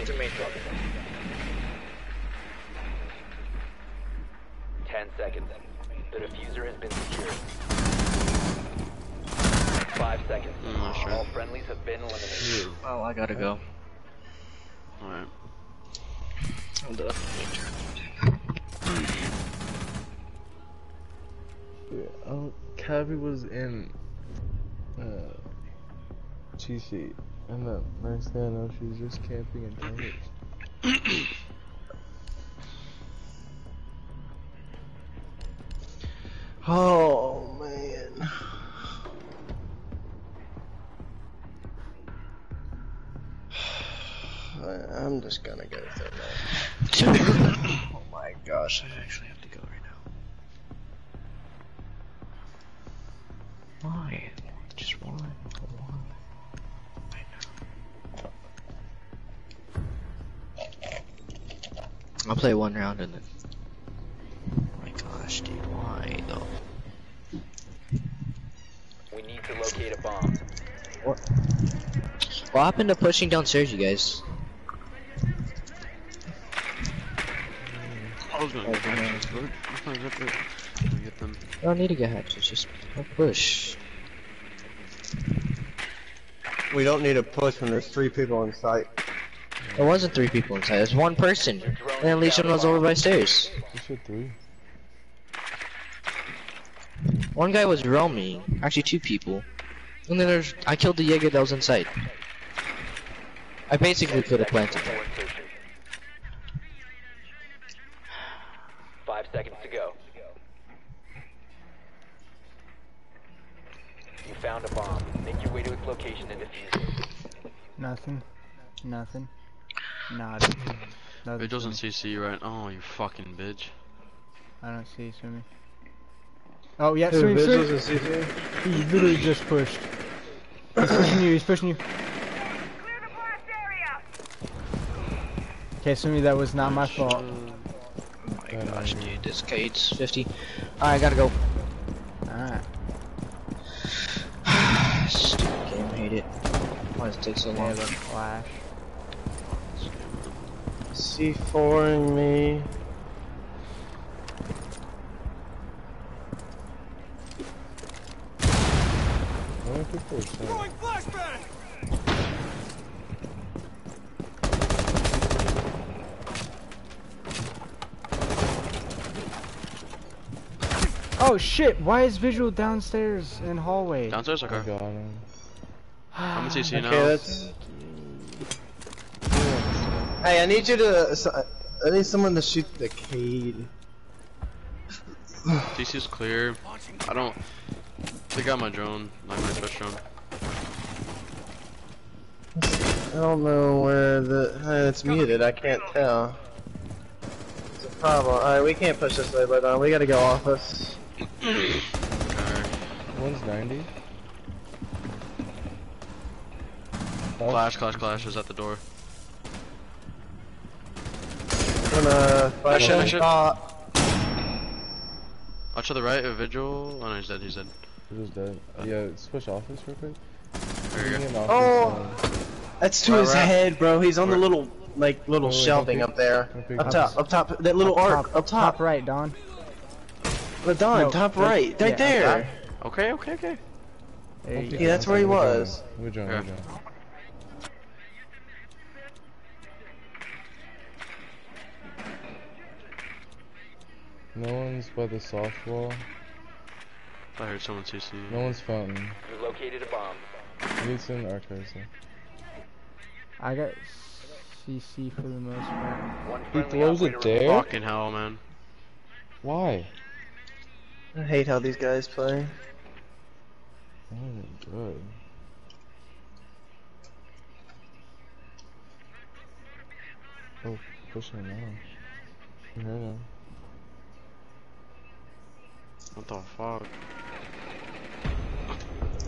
that's the main door.
Ten seconds. The diffuser has been secured. Five seconds.
Mm, not sure.
All friendlies have been eliminated.
Oh, I gotta go.
Alright.
Hold up.
Yeah, oh, Cavi was in uh, GC, and the oh, next thing I know, she was just camping in targets.
Happened to pushing downstairs, you guys?
I was gonna get
man.
hatches, but I'm gonna get the- I'm gonna get them.
I don't need to get hatches, just push.
We don't need to push when there's three people in sight.
There wasn't three people inside, there's one person. And then Lesion was over by stairs.
You said three.
One guy was roaming, actually two people. And then there's, I killed the Jaeger that was inside. I basically could have planted
Four Five seconds to go. You found a bomb. Make your way to its location and defuse it.
Nothing. Nothing. Nada. Nothing.
It doesn't
for me.
CC right. Oh, you fucking bitch.
I don't see swimming. Oh yeah,
Who,
swimming,
Vigils
swimming.
and
He literally just pushed. He's pushing you. He's pushing you.
Clear the blast area.
Okay, swimming. That was not my fault.
Oh my gosh, dude, this Kaid's 50. Alright, gotta go.
Alright.
Stupid game, hate it. Why does it take so long?
have flash.
C4ing me.
Why don't people are saying?
Oh shit! Why is visual downstairs in hallway?
Downstairs, okay.
I
okay.
got him.
I'm in CC
Okay,
now.
that's. Hey, I need you to. so- I need someone to shoot the Kaid.
CC's clear. I don't. They got my drone, like my special drone.
I don't know where the. uh, It's muted. I can't tell. It's a problem. Alright, we can't push this way, but uh, we gotta go office.
Okay.
One's 90.
Clash, clash, clash is at the door.
Gonna
I
fight
should- I should-
Uh,
Watch to the right, a vigil. Oh no, he's dead, he's dead.
He was dead. Yeah, switch office real quick.
There you go.
Oh!
office, um,
That's to his head, bro. He's on the little, like, little
Wait, wait,
shelving up there. Up top, up top. That little arc, up top.
Top right, Don.
But Don,
No,
top
right-
right,
yeah,
right
up
there.
Okay, okay, okay.
There
don't
you
peek
go.
Yeah, that's where he
we join
was.
him. We join, we
Yeah.
join. No one's by the soft wall.
I heard someone CC.
No one's fountain.
You located a bomb.
Needs an archives though.
I got CC for the most part.
One
He
friendly
throws
operator
it there?
Fucking hell, man.
Why?
I hate how these guys play.
Oh, good. Oh, pushing him now. You heard him.
What the fuck?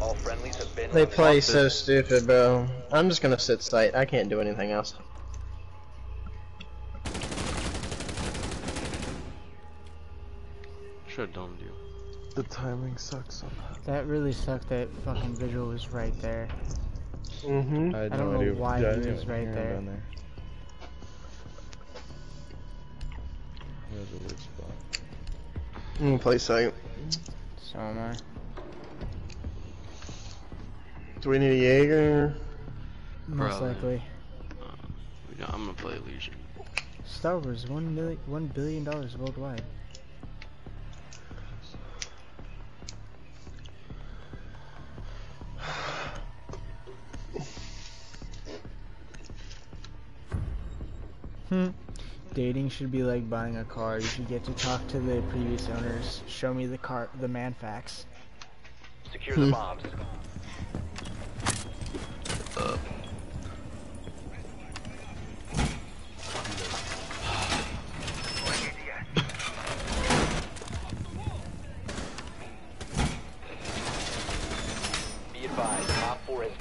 All friendlies have been
They play so stupid, bro. I'm just gonna sit tight. I can't do anything else.
The timing sucks somehow.
That really sucked that fucking visual was right there.
Mm-hmm.
I
I don't know
idea.
why
yeah, I
he was right there.
there. That was a weird spot.
I'm gonna play sight.
So am I.
Do we need a Jaeger?
Most
Probably.
likely.
We got- I'm gonna play Lesion.
Star Wars, one million, one billion dollars worldwide. Should be like buying a car. You should get to talk to the previous owners. Show me the car, the man facts.
Secure the hmm. bombs.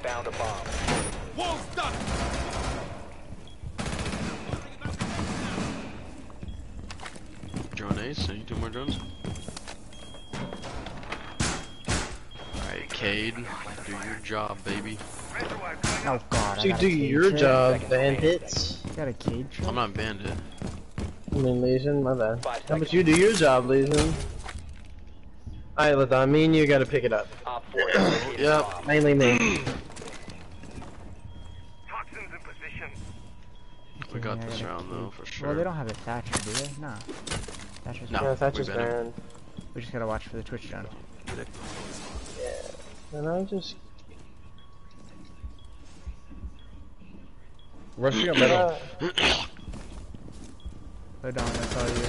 found a bomb.
Drone ace, any two more drones? Alright, Kaid, do your job, baby.
Oh god, I
You
got
do your
trip.
job, bandits.
Got a cage trip?
I'm not bandit.
I mean, Lesion, my bad.
Five
How about you do your job, Lesion? Alright, Ladon, me and you gotta pick it up.
Op 4 has located a
Yep.
Mainly me.
Toxins in position.
We got
Yeah,
this round though, for sure.
Well, they don't have a Thatcher, do they? No. Thatcher's
No.
no.
Thatcher's
we better.
Baron.
We just gotta watch for the Twitch drone.
And I just.
Rushing up middle.
Hold on, that's all you.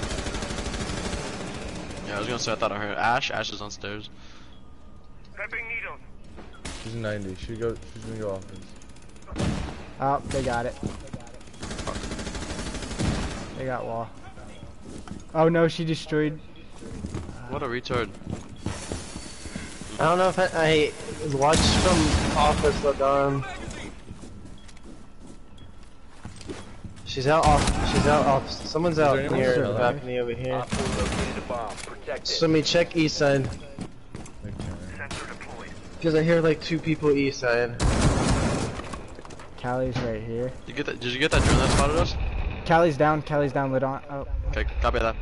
Yeah, I was gonna say I thought I heard Ash. Ash is on stairs.
Prepping needles.
She's 90. She go. She's gonna go offense.
Oh, they got it. They got wall. Oh no, she destroyed.
What a retard.
I don't know if I, I watch from office, Ladon. She's out off. She's out off. Someone's out
there
near the balcony over here.
Op 4 located a bomb. Protect it.
So let me check east side.
Okay.
Sensor.
Because I hear like two people east side.
Kali's right here.
Did you get that? Did you get that drone that spotted us?
Kali's down. Kali's down. Lit on. Oh,
Okay, copy that.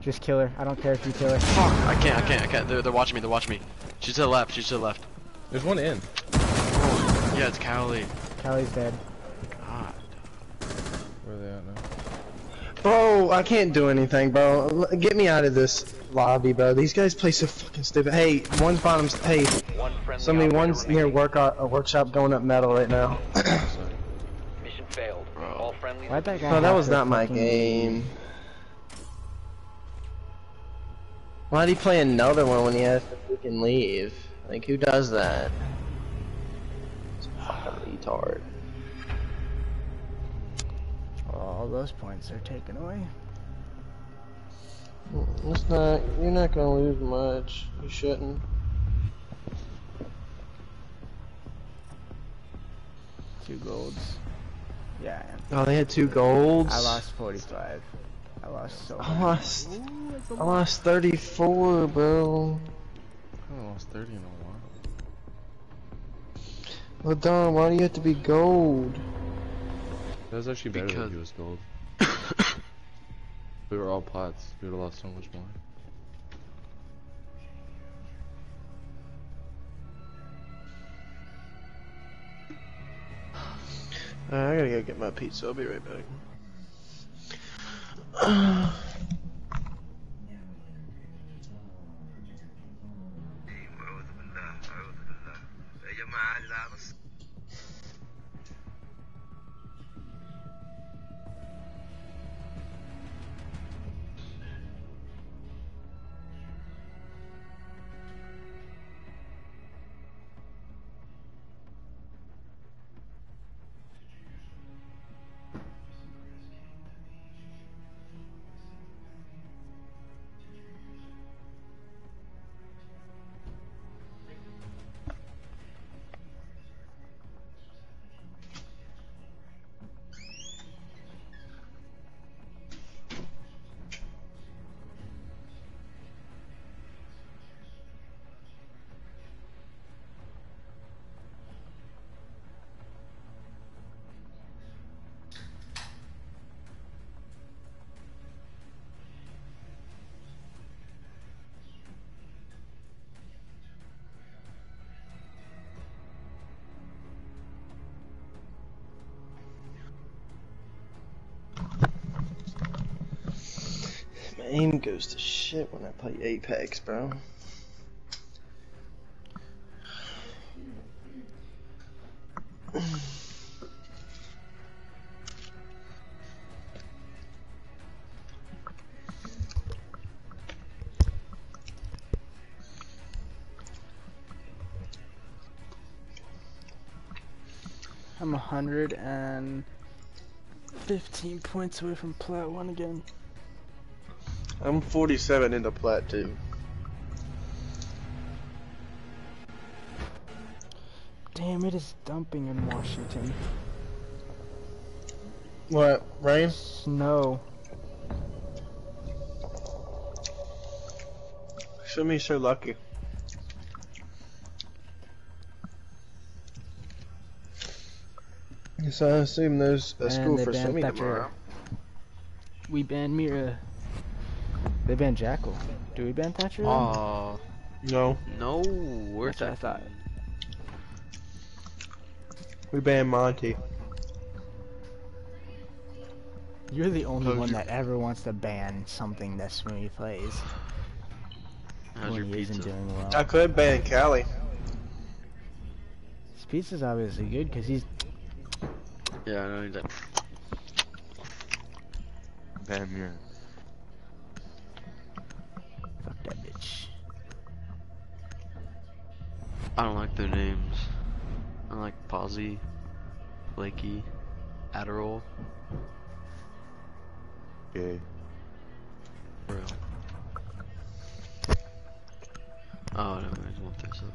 just kill her. I don't care if you kill her.
Fuck! I can't. I can't. I can't. They're, they're watching me. They're watching me. She's to the left. She's to the left.
There's one in.
Yeah, it's Cowley.
Kali's dead.
God.
Where are they at now?
Bro, I can't do anything, bro. L- Get me out of this lobby, bro. These guys play so fucking stupid. Hey, one's bottom. Hey,
One friendly
somebody, one's near work uh, a workshop going up metal right now.
Mission failed.
Bro.
All friendlies.
Why'd that guy?
Oh, that was not my game. Why'd he play another one when he has to freaking leave? Like, who does that? It's a fucking retard.
All those points are taken away.
Hmm, it's not. You're not gonna lose much. You shouldn't.
Two golds. Yeah,
Oh, they had two golds.
I lost 45. I lost so
I
much.
lost. I lost 34, bro.
I haven't lost 30 in a while.
Well, Don, why do you have to be gold?
That was actually better
Because-
than he was gold. we were all pots. We would have lost so much more.
Alright, I gotta go get my pizza. I'll be right back. Aim goes to shit when I play Apex, bro.
I'm 115 points away from plat 1 again.
I'm 47 into plat 2.
Damn, it is dumping in Washington.
What? Rain?
Snow.
Show me so lucky. So I assume there's a
And
school for
banned
swimming tomorrow.
We banned Mira. They banned Jackal. Do we ban Thatcher? then?
Aw,
No,
no, where's
That's what I thought.
we banned Monty.
You're the only
How's
one
your-
that ever wants to ban something that Swimmy plays.
How's
when
your
he
pizza?
isn't doing well.
I could ban Kali.
His pizza's obviously good because he's
Yeah, I know he's like,
Ban here.
Their names. I like Posy, Flaky, Adderall.
Gay.
Bro. Oh, no, I just want this. So.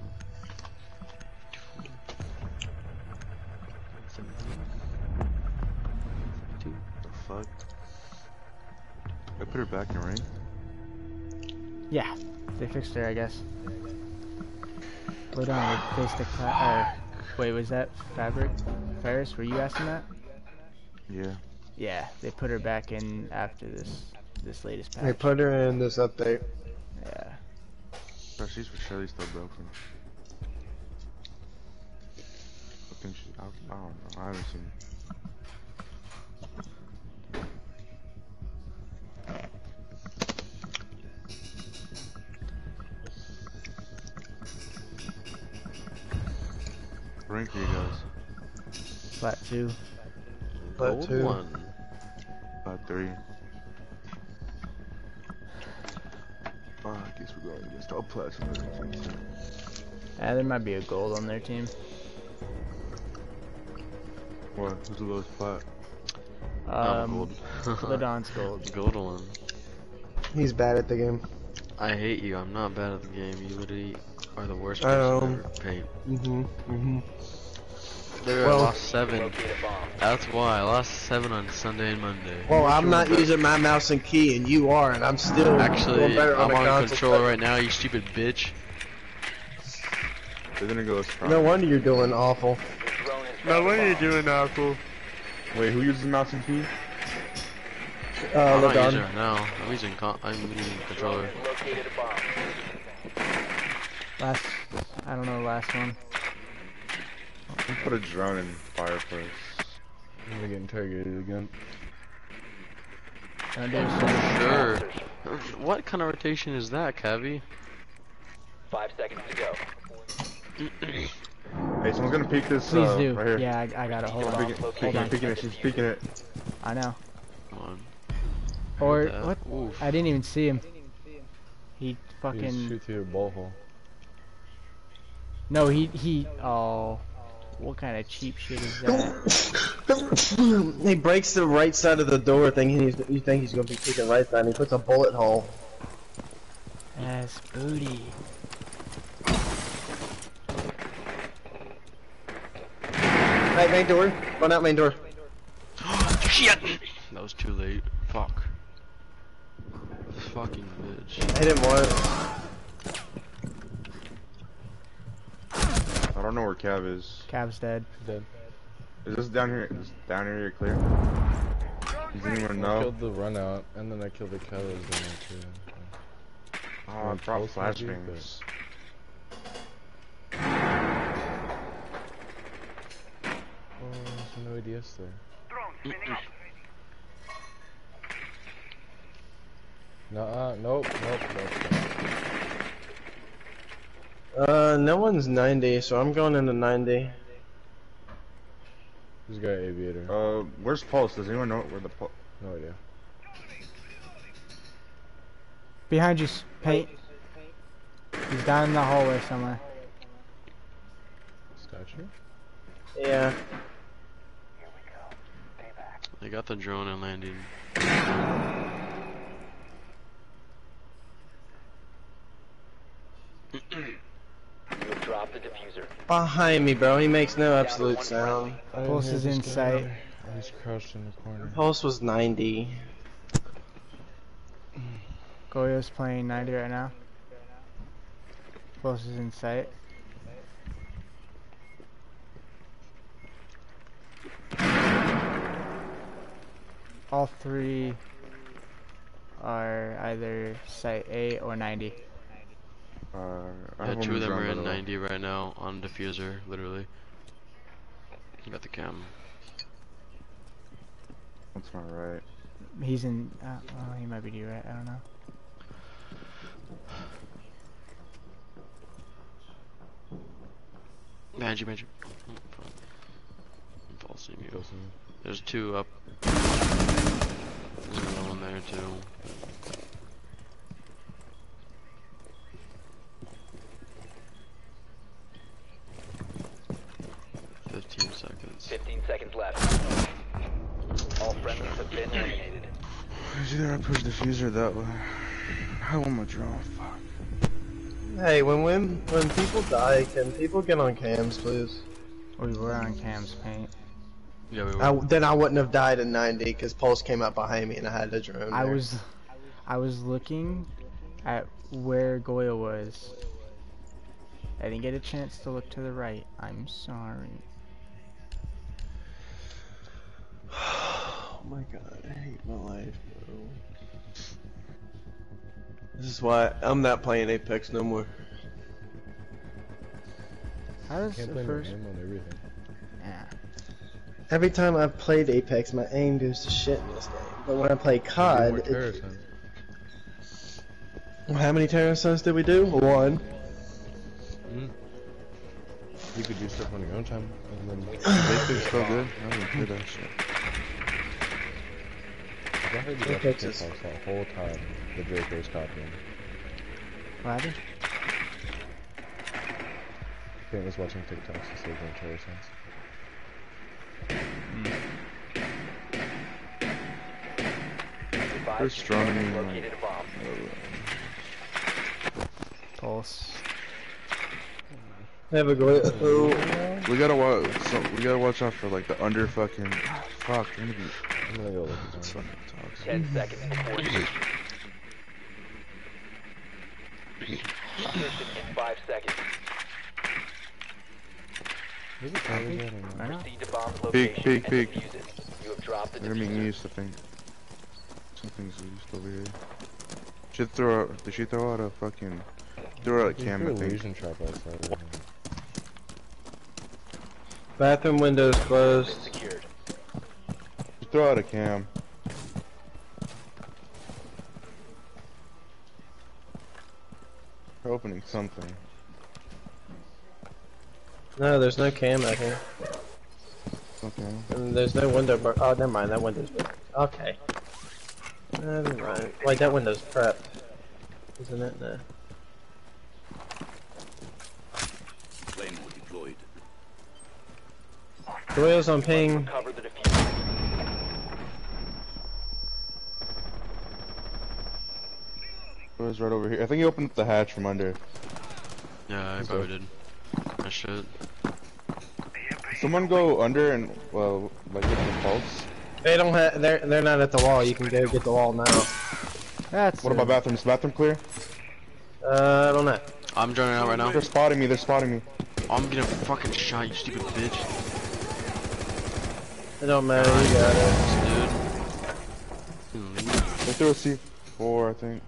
Seventeen.
The fuck? I put her back in ring.
Yeah, they fixed her, I guess. Wait um, on, they faced the cla- or wait, was that Fabric? Ferris, were you asking that?
Yeah.
Yeah, they put her back in after this this latest patch.
They put her in this update.
yeah.
Bro, she's for sure still broken. I think she. I, I don't know. I haven't seen. Rank for you guys.
Flat two.
But
Gold
two.
one.
About three. Oh, I guess we're going against all platinum.
Yeah, there might be a gold on their team.
What? Who's the lowest plat?
Um,
gold.
Ladon's gold.
gold one.
He's bad at the game.
I hate you. I'm not bad at the game. You literally are the worst
I
person
know.
ever paid.
Mm-hmm. Mm-hmm.
Literally,
Well-
I lost seven.
Locate a bomb.
That's why I lost seven on Sunday and Monday.
Well, I'm not
But
using my mouse and key, and you are, and I'm still
Actually,
better on
I'm
the
on
console.
controller right now. You stupid bitch.
They're gonna go strong.
No wonder you're doing awful.
Your drone has
No
found
wonder you're doing awful.
Wait, who uses mouse and key?
Uh,
I'm not using it right now. I'm using con I'm using controller.
has located a bomb.
Last, I don't know, last one.
Put a drone in fireplace. I'm gonna get interrogated again.
Uh, there's
Sure. What kind of rotation is that, Cavi?
Five seconds to go.
Hey, someone's gonna peek this.
Please
uh,
do.
Right here.
Yeah, I, I got it. Hold
She's
on.
peeking,
Hold
peeking,
on.
peeking it. She's peeking it.
I know.
Come on.
Or what?
Oof.
I didn't even see him. He
You
fucking
shoot through your ball hole.
No. He he. Oh, what kind of cheap shit is that?
he breaks the right side of the door, thinking he's, you think he's gonna be kicking right side, and he puts a bullet hole.
That's booty.
Right, main door. Run out main door.
Shit! That was too late. Fuck. Fucking bitch.
Hit him once.
I don't know where Cav is.
Cav's dead.
Dead. Is this down here? Is down here you're clear? Does anyone
I
know?
killed the run out, and then I killed the colors in there too.
Ah, oh, I
One
dropped
close maybe,
flashbangs.
Oh, there's no ADS there.
Drone.
Nuh-uh, nope, nope, nope, nope.
Uh, no one's 90, so I'm going into 90.
Who's got aviator?
Uh, where's Pulse? Does anyone know where the Pulse?
No idea.
Behind you, s- paint. He's down in the hallway somewhere.
Statue?
Yeah.
They got the drone and landing.
You have dropped the diffuser.
Behind me, bro. He makes no absolute sound.
I didn't
Pulse is in
guy.
sight.
Oh, he's crouched in the corner.
Pulse was 90.
Goyo's playing 90 right now. Pulse is in sight. All three are either site 8 or 90.
Uh, I
Yeah, two of them are in
by the wall.
90 right now on diffuser, literally. You got the cam.
That's not right.
He's in. Uh, well, he might be due right. I don't know.
Magic, magic. Oh, fuck. I'm falsing you.
Close.
There's two up. There's another one there too. Fifteen seconds.
15 seconds left. All friendlies have been eliminated.
It's either I push diffuser that way. I want my drone. Fuck.
Hey, when when when people die, can people get on cams, please?
Oh, we were on Cam's paint.
Yeah, we were.
I, then I wouldn't have died in 90 because Pulse came up behind me and I had the drone.
I
there.
was, I was looking at where Goyo was. I didn't get a chance to look to the right. I'm sorry.
Oh my god, I hate my life, bro. This is why I'm not playing Apex no more.
How does
Can't
the
blame
first?
aim on everything.
Yeah.
Every time I've played Apex, my aim goes to shit in this game. But when I play COD, it, how many terrorist hunts did we do? One. Hmm.
You could do stuff on your own time, and then
Basic's so good. I don't hear that shit.
I heard you
Okay,
watching
just-
TikToks the whole time. The Drake was copying.
What happened?
Payne was watching TikToks instead of doing terrorist hunts.
Advise
There's
your
strong in, like-
located.
Pulse.
Have a great. Oh,
We gotta watch. So we gotta watch out for like the under fucking. Fuck. I'm gonna be.
I'm gonna go look at
That's
some.
fucking
10 seconds before insertion in 5 seconds.
Is it probably that or not?
Proceed to bomb's
Peek,
location
peek,
and
peek.
defuse it. You have dropped the
They're being
diffuser.
used, I think. Something's used over here. Should throw out. Did she throw out a fucking? Throw out a
You
cam,
threw
think.
illusion trap outside.
Bathroom windows
Been
closed.
secured.
Just throw out a cam. They're opening something.
No, there's no cam out here.
Okay.
And there's no window. Bar- oh, never mind. That window's broken. Okay. Never mind. Wait, that window's prepped. Isn't it? No. Doyle's on ping.
Recover the diffuser.
It was right over here. I think he opened the hatch from under.
Yeah, I probably did. I should.
Someone go under and well, like get the pulse.
They don't have. They're they're not at the wall. You can go get the wall now.
That's
What
it.
about bathrooms? Bathroom clear?
Uh, I don't know.
I'm joining out right now.
They're spotting me. They're spotting me.
I'm getting fucking shot, you stupid bitch.
It don't matter. You got it.
Dude.
They threw a C4, I think.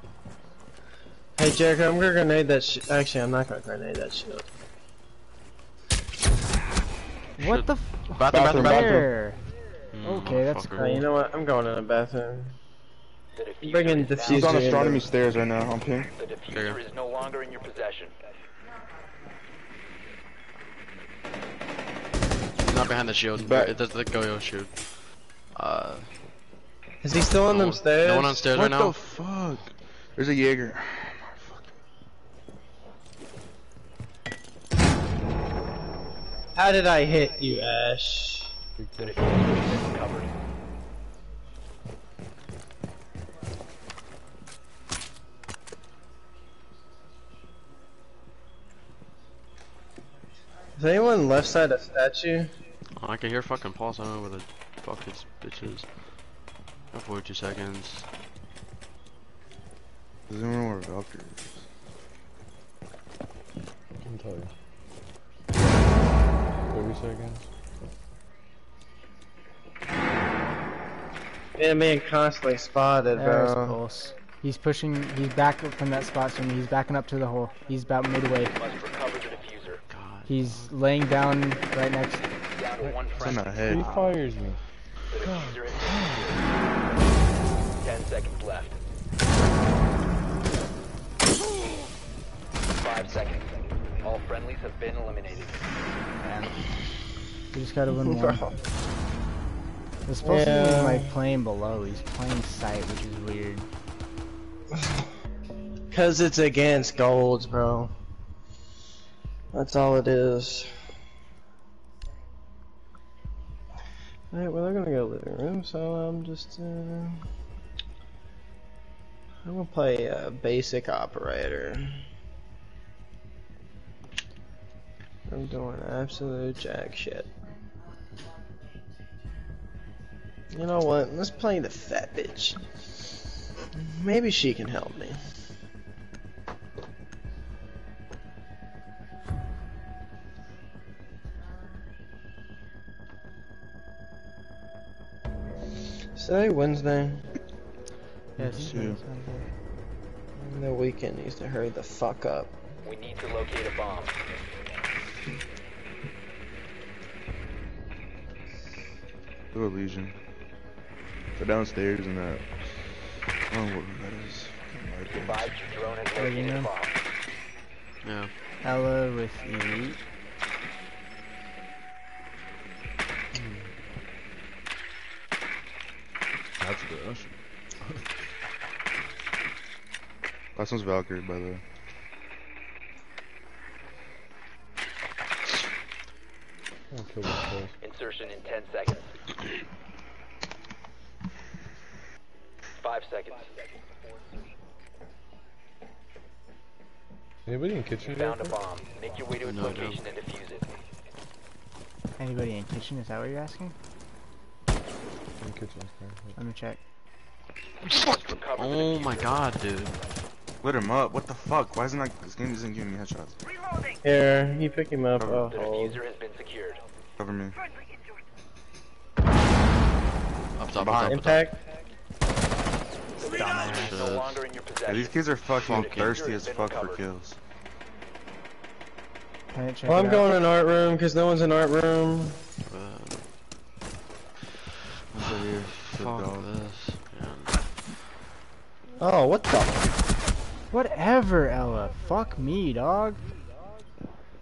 Hey Jericho, I'm gonna grenade that. Sh Actually, I'm not gonna grenade that shield.
What the? F-
Bathroom, bathroom,
Bathroom,
bathroom. Mm,
Okay, that's
motherfucker.
Uh, you know what? I'm going in the bathroom.
The diffuser
Bringing
is now-
diffuser
He's on astronomy
there.
stairs right now. On ping.
The diffuser is no longer in your possession.
Not behind the shield.
Back.
It does the Goyo shoot. Uh,
Is he still on
no
them stairs?
No one on stairs
what
right now.
What the fuck? There's a Jaeger.
How did I hit you, Ash?
Big
The
push.
diffuser has been.
Is anyone left side of statue?
Oh, I can hear fucking pulse. I don't know where the fuck this bitch is. Got 42 seconds.
Does anyone know where Valkyrie is?
I can tell you. 30 seconds.
Yeah, being constantly spotted,
There's
bro.
Pulse. He's pushing, he's back from that spot from me. He's backing up to the hole. He's about midway.
Must recover the diffuser.
God.
He's laying down right next.
Down to one
It's in
friendly.
He fires me.
The diffuser has been secured. Ten seconds left. Five seconds. All friendlies have been eliminated.
Man. We just gotta win one. It's supposed to be like playing below. He's playing sight, which is weird.
Cause it's against golds, bro. That's all it is. Alright, well they're gonna go living room, so I'm just uh I'm gonna play uh, basic operator. I'm doing absolute jack shit. You know what? Let's play the fat bitch. Maybe she can help me. Today Wednesday.
Yes. Mm-hmm.
too.
The weekend needs to hurry the fuck up.
We need to locate a bomb.
Go Lesion. They're downstairs in that. Uh, I don't know what that is.
Be your drone has
Oh, you
located a
know?
bomb.
Yeah.
Ela with elite.
That's a good rush.
Last one's Valkyrie, by the way.
I'll kill this place.
Insertion in 10 seconds. Five seconds.
Anybody in kitchen?
Found a bomb. Make your way to its
No, I don't.
location and defuse it.
Anybody in kitchen? Is that what you're asking?
In kitchen. okay.
Let me check.
Must recover the
Oh my god, dude.
Lit him up. What the fuck? Why isn't that this game isn't giving me headshots?
Reloading.
Here, you pick him up.
Cover.
I'll
The diffuser has been secured.
Cover me.
Friendly.
Up top, up top,
Behind.
up top.
Impact.
The diffuser is no longer in your
Yeah, these kids are fucking thirsty as fuck for kills.
Well, I'm
out?
going in art room because no one's in art room.
Uh,
here.
Fuck
dog.
this. man.
Oh, what the?
Whatever, Ela. Fuck me, dog.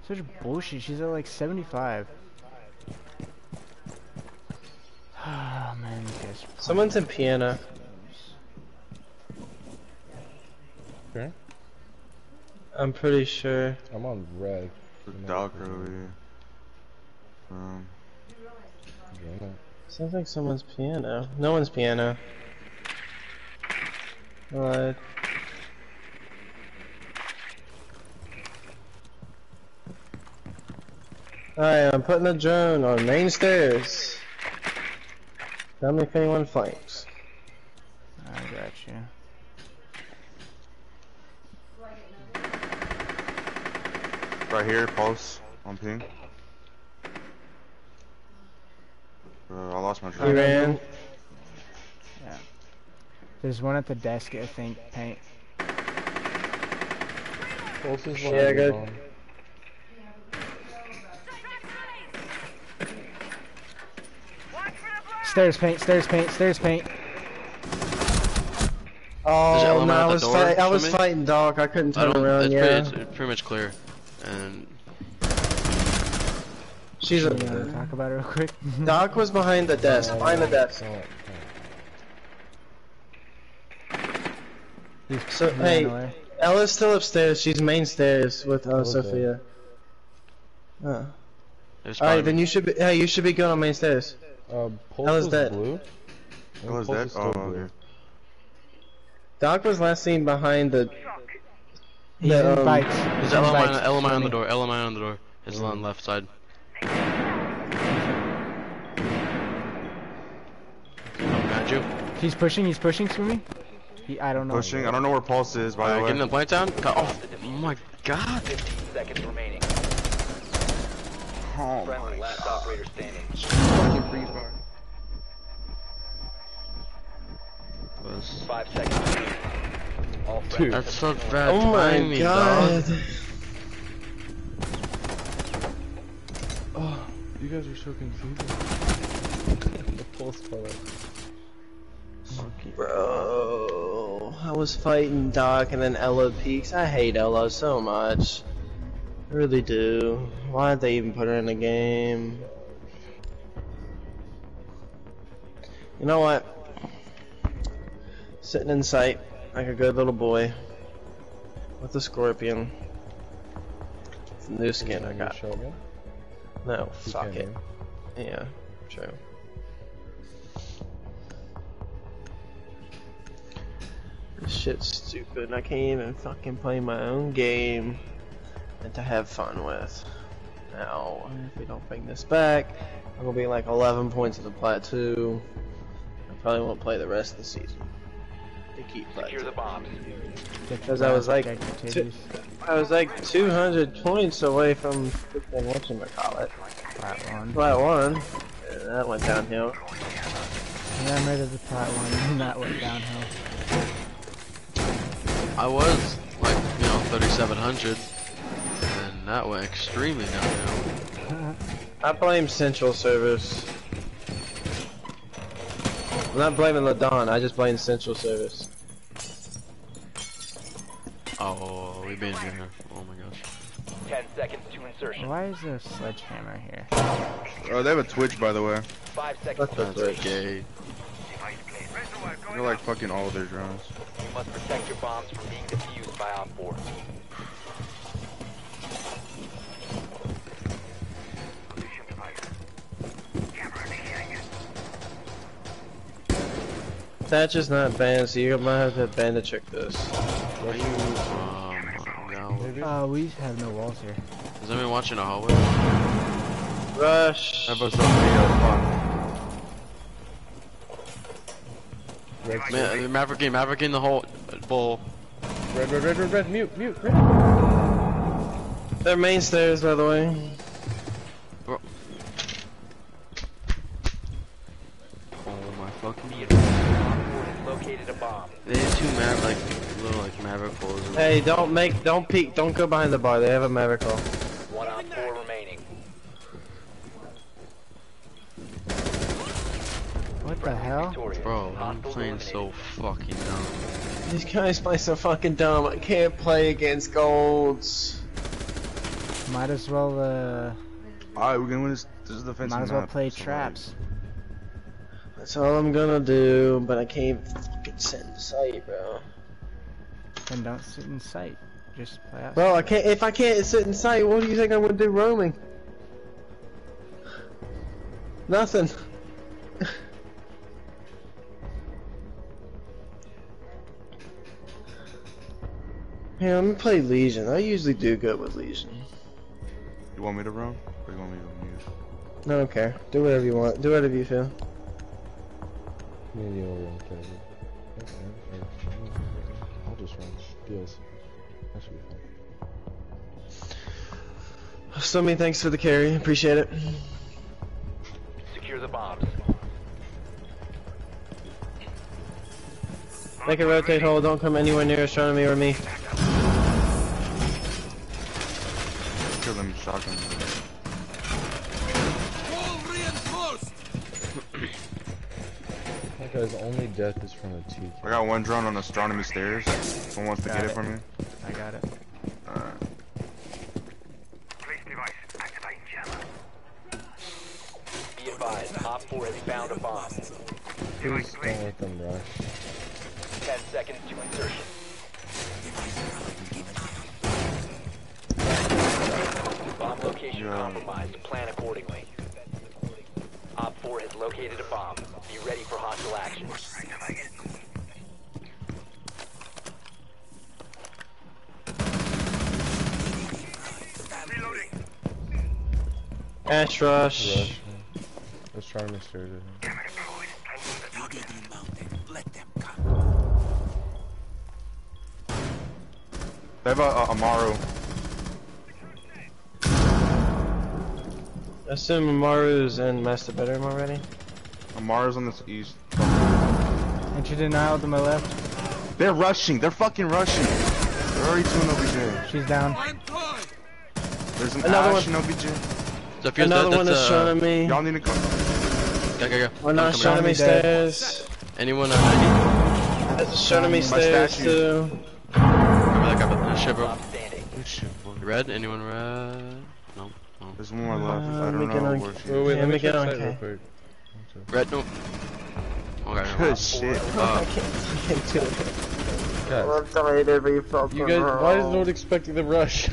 Such bullshit. She's at like 75. Oh man, these guys. are
Someone's in piano.
Okay.
I'm pretty sure.
I'm on red.
The dog over here. Um,
Sounds like someone's piano. No one's piano. Alright. Alright, I'm putting a drone on main stairs. Tell me if anyone flanks.
I got you.
Right here, pulse on ping. Uh, I lost my
He
drone.
ran.
There's one at the desk, I think. Paint.
Pulse is
Yeah,
one of
good.
them.
Watch for.
Stairs paint. Stairs paint. Stairs paint.
Oh, no, I was,
door
fight I was fighting dog. I couldn't turn
don't.
around.
It's,
Yeah,
pretty, it's, it's pretty much clear. And
she's a.
wanna talk about it real quick?
Doc was behind the desk. Behind the desk.
Oh,
He's
So, hey,
away.
Ela's still upstairs. She's main stairs with uh, Zofia. Uh. All right, then you should be. Hey, you should be going on main stairs.
Uh, Pulse Ela's
dead.
blue.
Oh, is
Pulse
that?
still
Oh,
blue.
okay.
Doc was last seen behind the.
Shock.
He's
the,
in
um,
bikes.
There's
He's in
LMI,
bikes.
LMI on the door. LMI on the door. His on the left side. Oh, got you.
He's pushing. He's pushing for me. He. I don't know.
Pushing. I don't know where Pulse is, by the
Alright,
way.
get in the plant down. Go- Oh, oh my god.
15 seconds remaining.
Oh
Friendly,
my
last operator standing.
fucking freeze fire.
Was-
Five seconds remaining. All
That's so bad
Oh my
timing,
god.
dog.
Oh, you guys are so confusing. the pulse fell out.
Bro, I was fighting Doc and then Ela peaks. I hate Ela so much. I really do. Why did they even put her in the game? You know what? Sitting in sight like a good little boy with a scorpion. It's a new skin I got. No,
You
fuck it. Yeah, true. This shit's stupid. I can't even fucking play my own game and to have fun with. Now, if we don't bring this back, I'm gonna be like 11 points in the plateau. I probably won't play the rest of the season. To keep
Secure the
plateau.
bombs.
Because I was like, two. I was like 200 points away from freaking whatchamacallit.
Plat one.
Plat one. Yeah, that went downhill.
Yeah, I made it at the plat one, and that went downhill.
I was like, you know, 3,700. And that went extremely downhill.
I blame Central Service. I'm not blaming Ladon, I just blame Central Service.
Oh, we banned you here. Oh my gosh.
10 seconds to insertion.
Why is there a sledgehammer here?
Oh, they have a Twitch, by the way.
Five seconds
That's
to
a
That's gay.
They're like fucking all of their drones.
You must protect your bombs from being defused by OPFOR.
Thatch is not banned, so you might have to ban to check this.
Are you, um, no.
Uh, we have no walls here.
Is anyone watching a hallway?
Rush!
Have us up here,
Red,
Ma Maverick in, Maverick in the hole. Bull.
red, red, red, red, red, mute, mute, red.
They're main stairs, by the way.
Oh my fucking.
Located a bomb.
They have two Mav like little like Maverick holes.
Hey, don't make, don't peek, don't go behind the bar, they have a Maverick hole.
One OPFOR remaining.
What the hell?
Bro, I'm playing so fucking dumb.
These guys play so fucking dumb, I can't play against golds.
Might as well, uh,
Alright, we're gonna win this. This is the defensive
might as well play
so,
traps.
That's all I'm gonna do, but I can't fucking sit in sight, bro.
Then don't sit in sight. Just play out.
Bro, I can't, if I can't sit in sight, what do you think I would do roaming? Nothing. Yeah, let me play Lesion. I usually do good with Lesion.
You want me to roam? Or you want me to mute?
I don't care. Do whatever you want. Do whatever you feel.
Me and you will run together. Okay, okay. I'll just run. DLC. That should be fun.
So many thanks for the carry. Appreciate it.
Secure the bombs.
Make it rotate hold. Don't come anywhere near astronomy or me.
Kill them shotgun.
That guy's only death is from a TK.
I got one drone on astronomy stairs. Someone wants to get it
it.
from me.
I got it.
Alright.
Be advised, OPFOR has found a bomb.
Please don't let them rush.
10 seconds to insertion. Bomb location
Yeah.
compromised. Plan accordingly. OPFOR has located a bomb. Be ready for hostile action.
Ash rush.
Rush. yeah. Let's try to stairs. I think.
They have a, a Amaru.
I assume Amaru's in master bedroom already.
Amaru's on this east.
Entry denial to my left.
They're rushing. They're fucking rushing. They're already doing OBJ.
She's down.
There's an
Another
Ash and OBJ.
So Fuse,
Another
that,
one
that's,
is
uh,
showing me.
Y'all need to come.
Go, go, go.
One
Come,
not
come
showing me
dead.
stairs.
Anyone, uh,
That's showing me stairs too.
grab that, grab that. Shiver.
Stop.
Good shit, boy.
Red? Anyone red? No. No.
There's one more left.
Uh,
I don't know where she
Wait,
is.
wait,
Yeah,
let me
make it
check site
okay.
real quick.
Red, no. Okay.
Good shit.
Uh,
I can't, I can't do it.
Guys,
I'm tired every fucking
you guys, why is no one expecting the rush?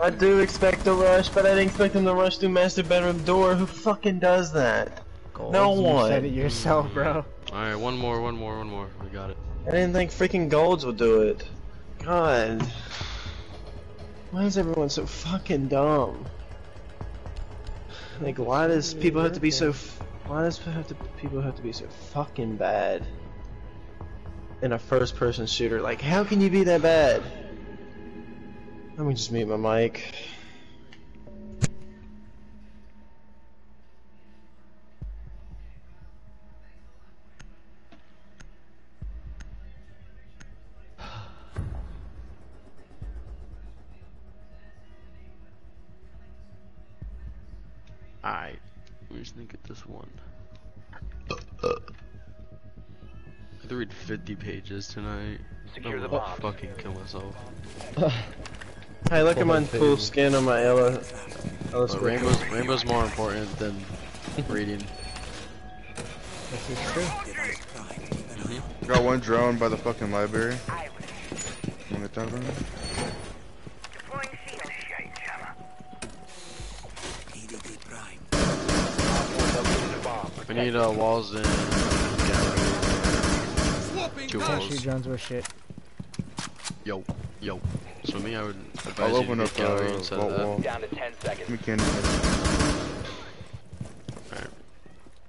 I do expect a rush, but I didn't expect them to rush through master bedroom door. Who fucking does that? No
You
one.
said it yourself, bro.
Alright, one more, one more, one more. We got it.
I didn't think freaking golds would do it. God. Why is everyone so fucking dumb? Like, why does people have to be so? Why does people have to people have to be so fucking bad in a first-person shooter? Like, how can you be that bad? Let me just mute my mic.
Alright. We just need to get this one. I have to read 50 pages tonight.
Secure
I'm
the
gonna
bomb.
fucking kill myself.
Hey, look at my
Full
full skin on my Ela. Ela's
But rainbow's, rainbow's more important than reading.
This is true.
Got one drone by the fucking library. Wanna talk about it?
Deploying shield.
Located a bomb.
We need uh, walls and gallery. Two
Shoot
walls.
drones were shit.
Yo, yo. So me, I would advise
I'll
you to
open
get
up
gallery
uh,
instead
vault
that.
wall.
Down to 10 seconds.
We can.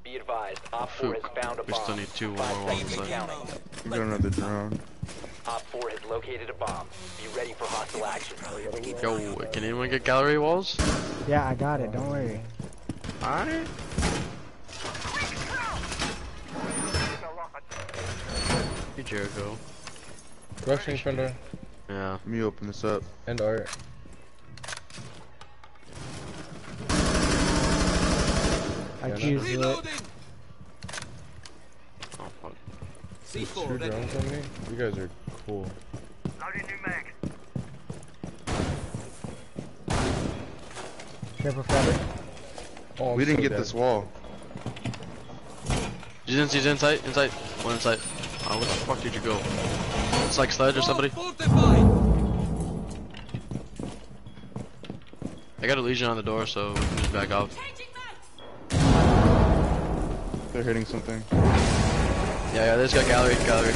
Be advised, OPFOR has found a
We still
bomb.
need two
Five
more walls
seconds and
inside.
counting.
We got another drone.
OPFOR has located a bomb. Be ready for hostile action.
Yo, can anyone get gallery walls?
Yeah, I got it. Don't worry.
Alright. Hey Jericho.
Rushing Fender
Yeah.
Let me open this up.
and art.
I
Yeah,
choose it.
Oh fuck.
There's two drones on me. You guys are cool.
Loading new mag.
Careful, Fabric.
Oh, I'm
we didn't get
dead.
this wall.
He's in, he's inside, inside. One inside. Oh, where the fuck did you go? It's like Sledge or somebody. I got a lesion on the door, so we can just back off.
They're hitting something.
Yeah, yeah, there's got gallery, gallery.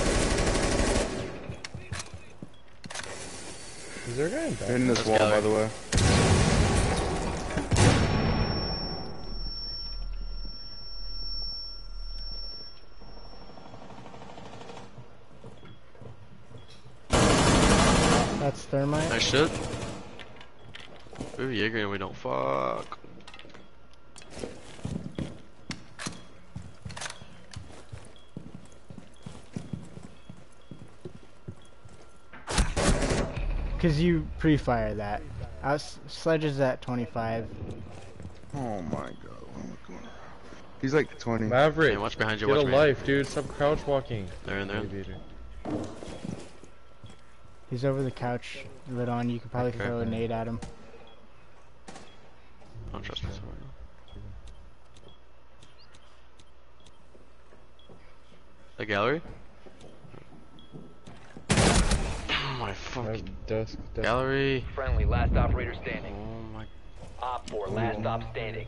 Is there a guy in back?
They're hitting this
That's
wall, by the way.
That's thermite.
Nice shit. We have Jaeger and we don't fuck.
Cause you pre-fire that. Us Sledge is at 25.
Oh my god. what am I going- He's like 20.
Maverick,
Hey, watch behind you,
get
watch
a
behind
life, dude. Stop crouch walking.
They're in there.
Aviator.
He's over the couch, lit on. You could probably
Okay.
throw a nade at him.
I don't trust this one. The gallery? Oh my fucking
dusk. dusk.
gallery.
Friendly, last operator standing.
Oh my.
OPFOR, last op standing.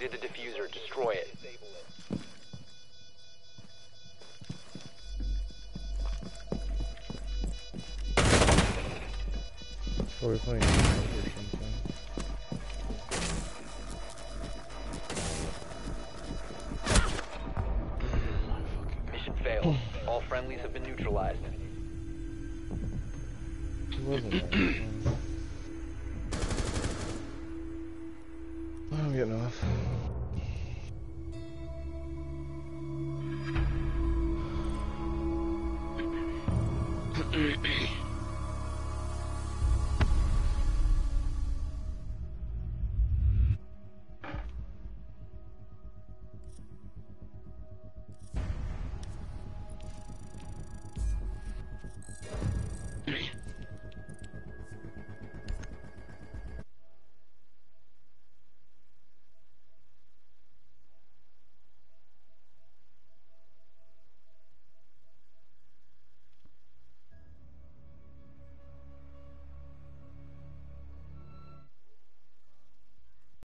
Located the diffuser. Destroy it.
Oh, we're playing.
Mission failed. All friendlies have been neutralized.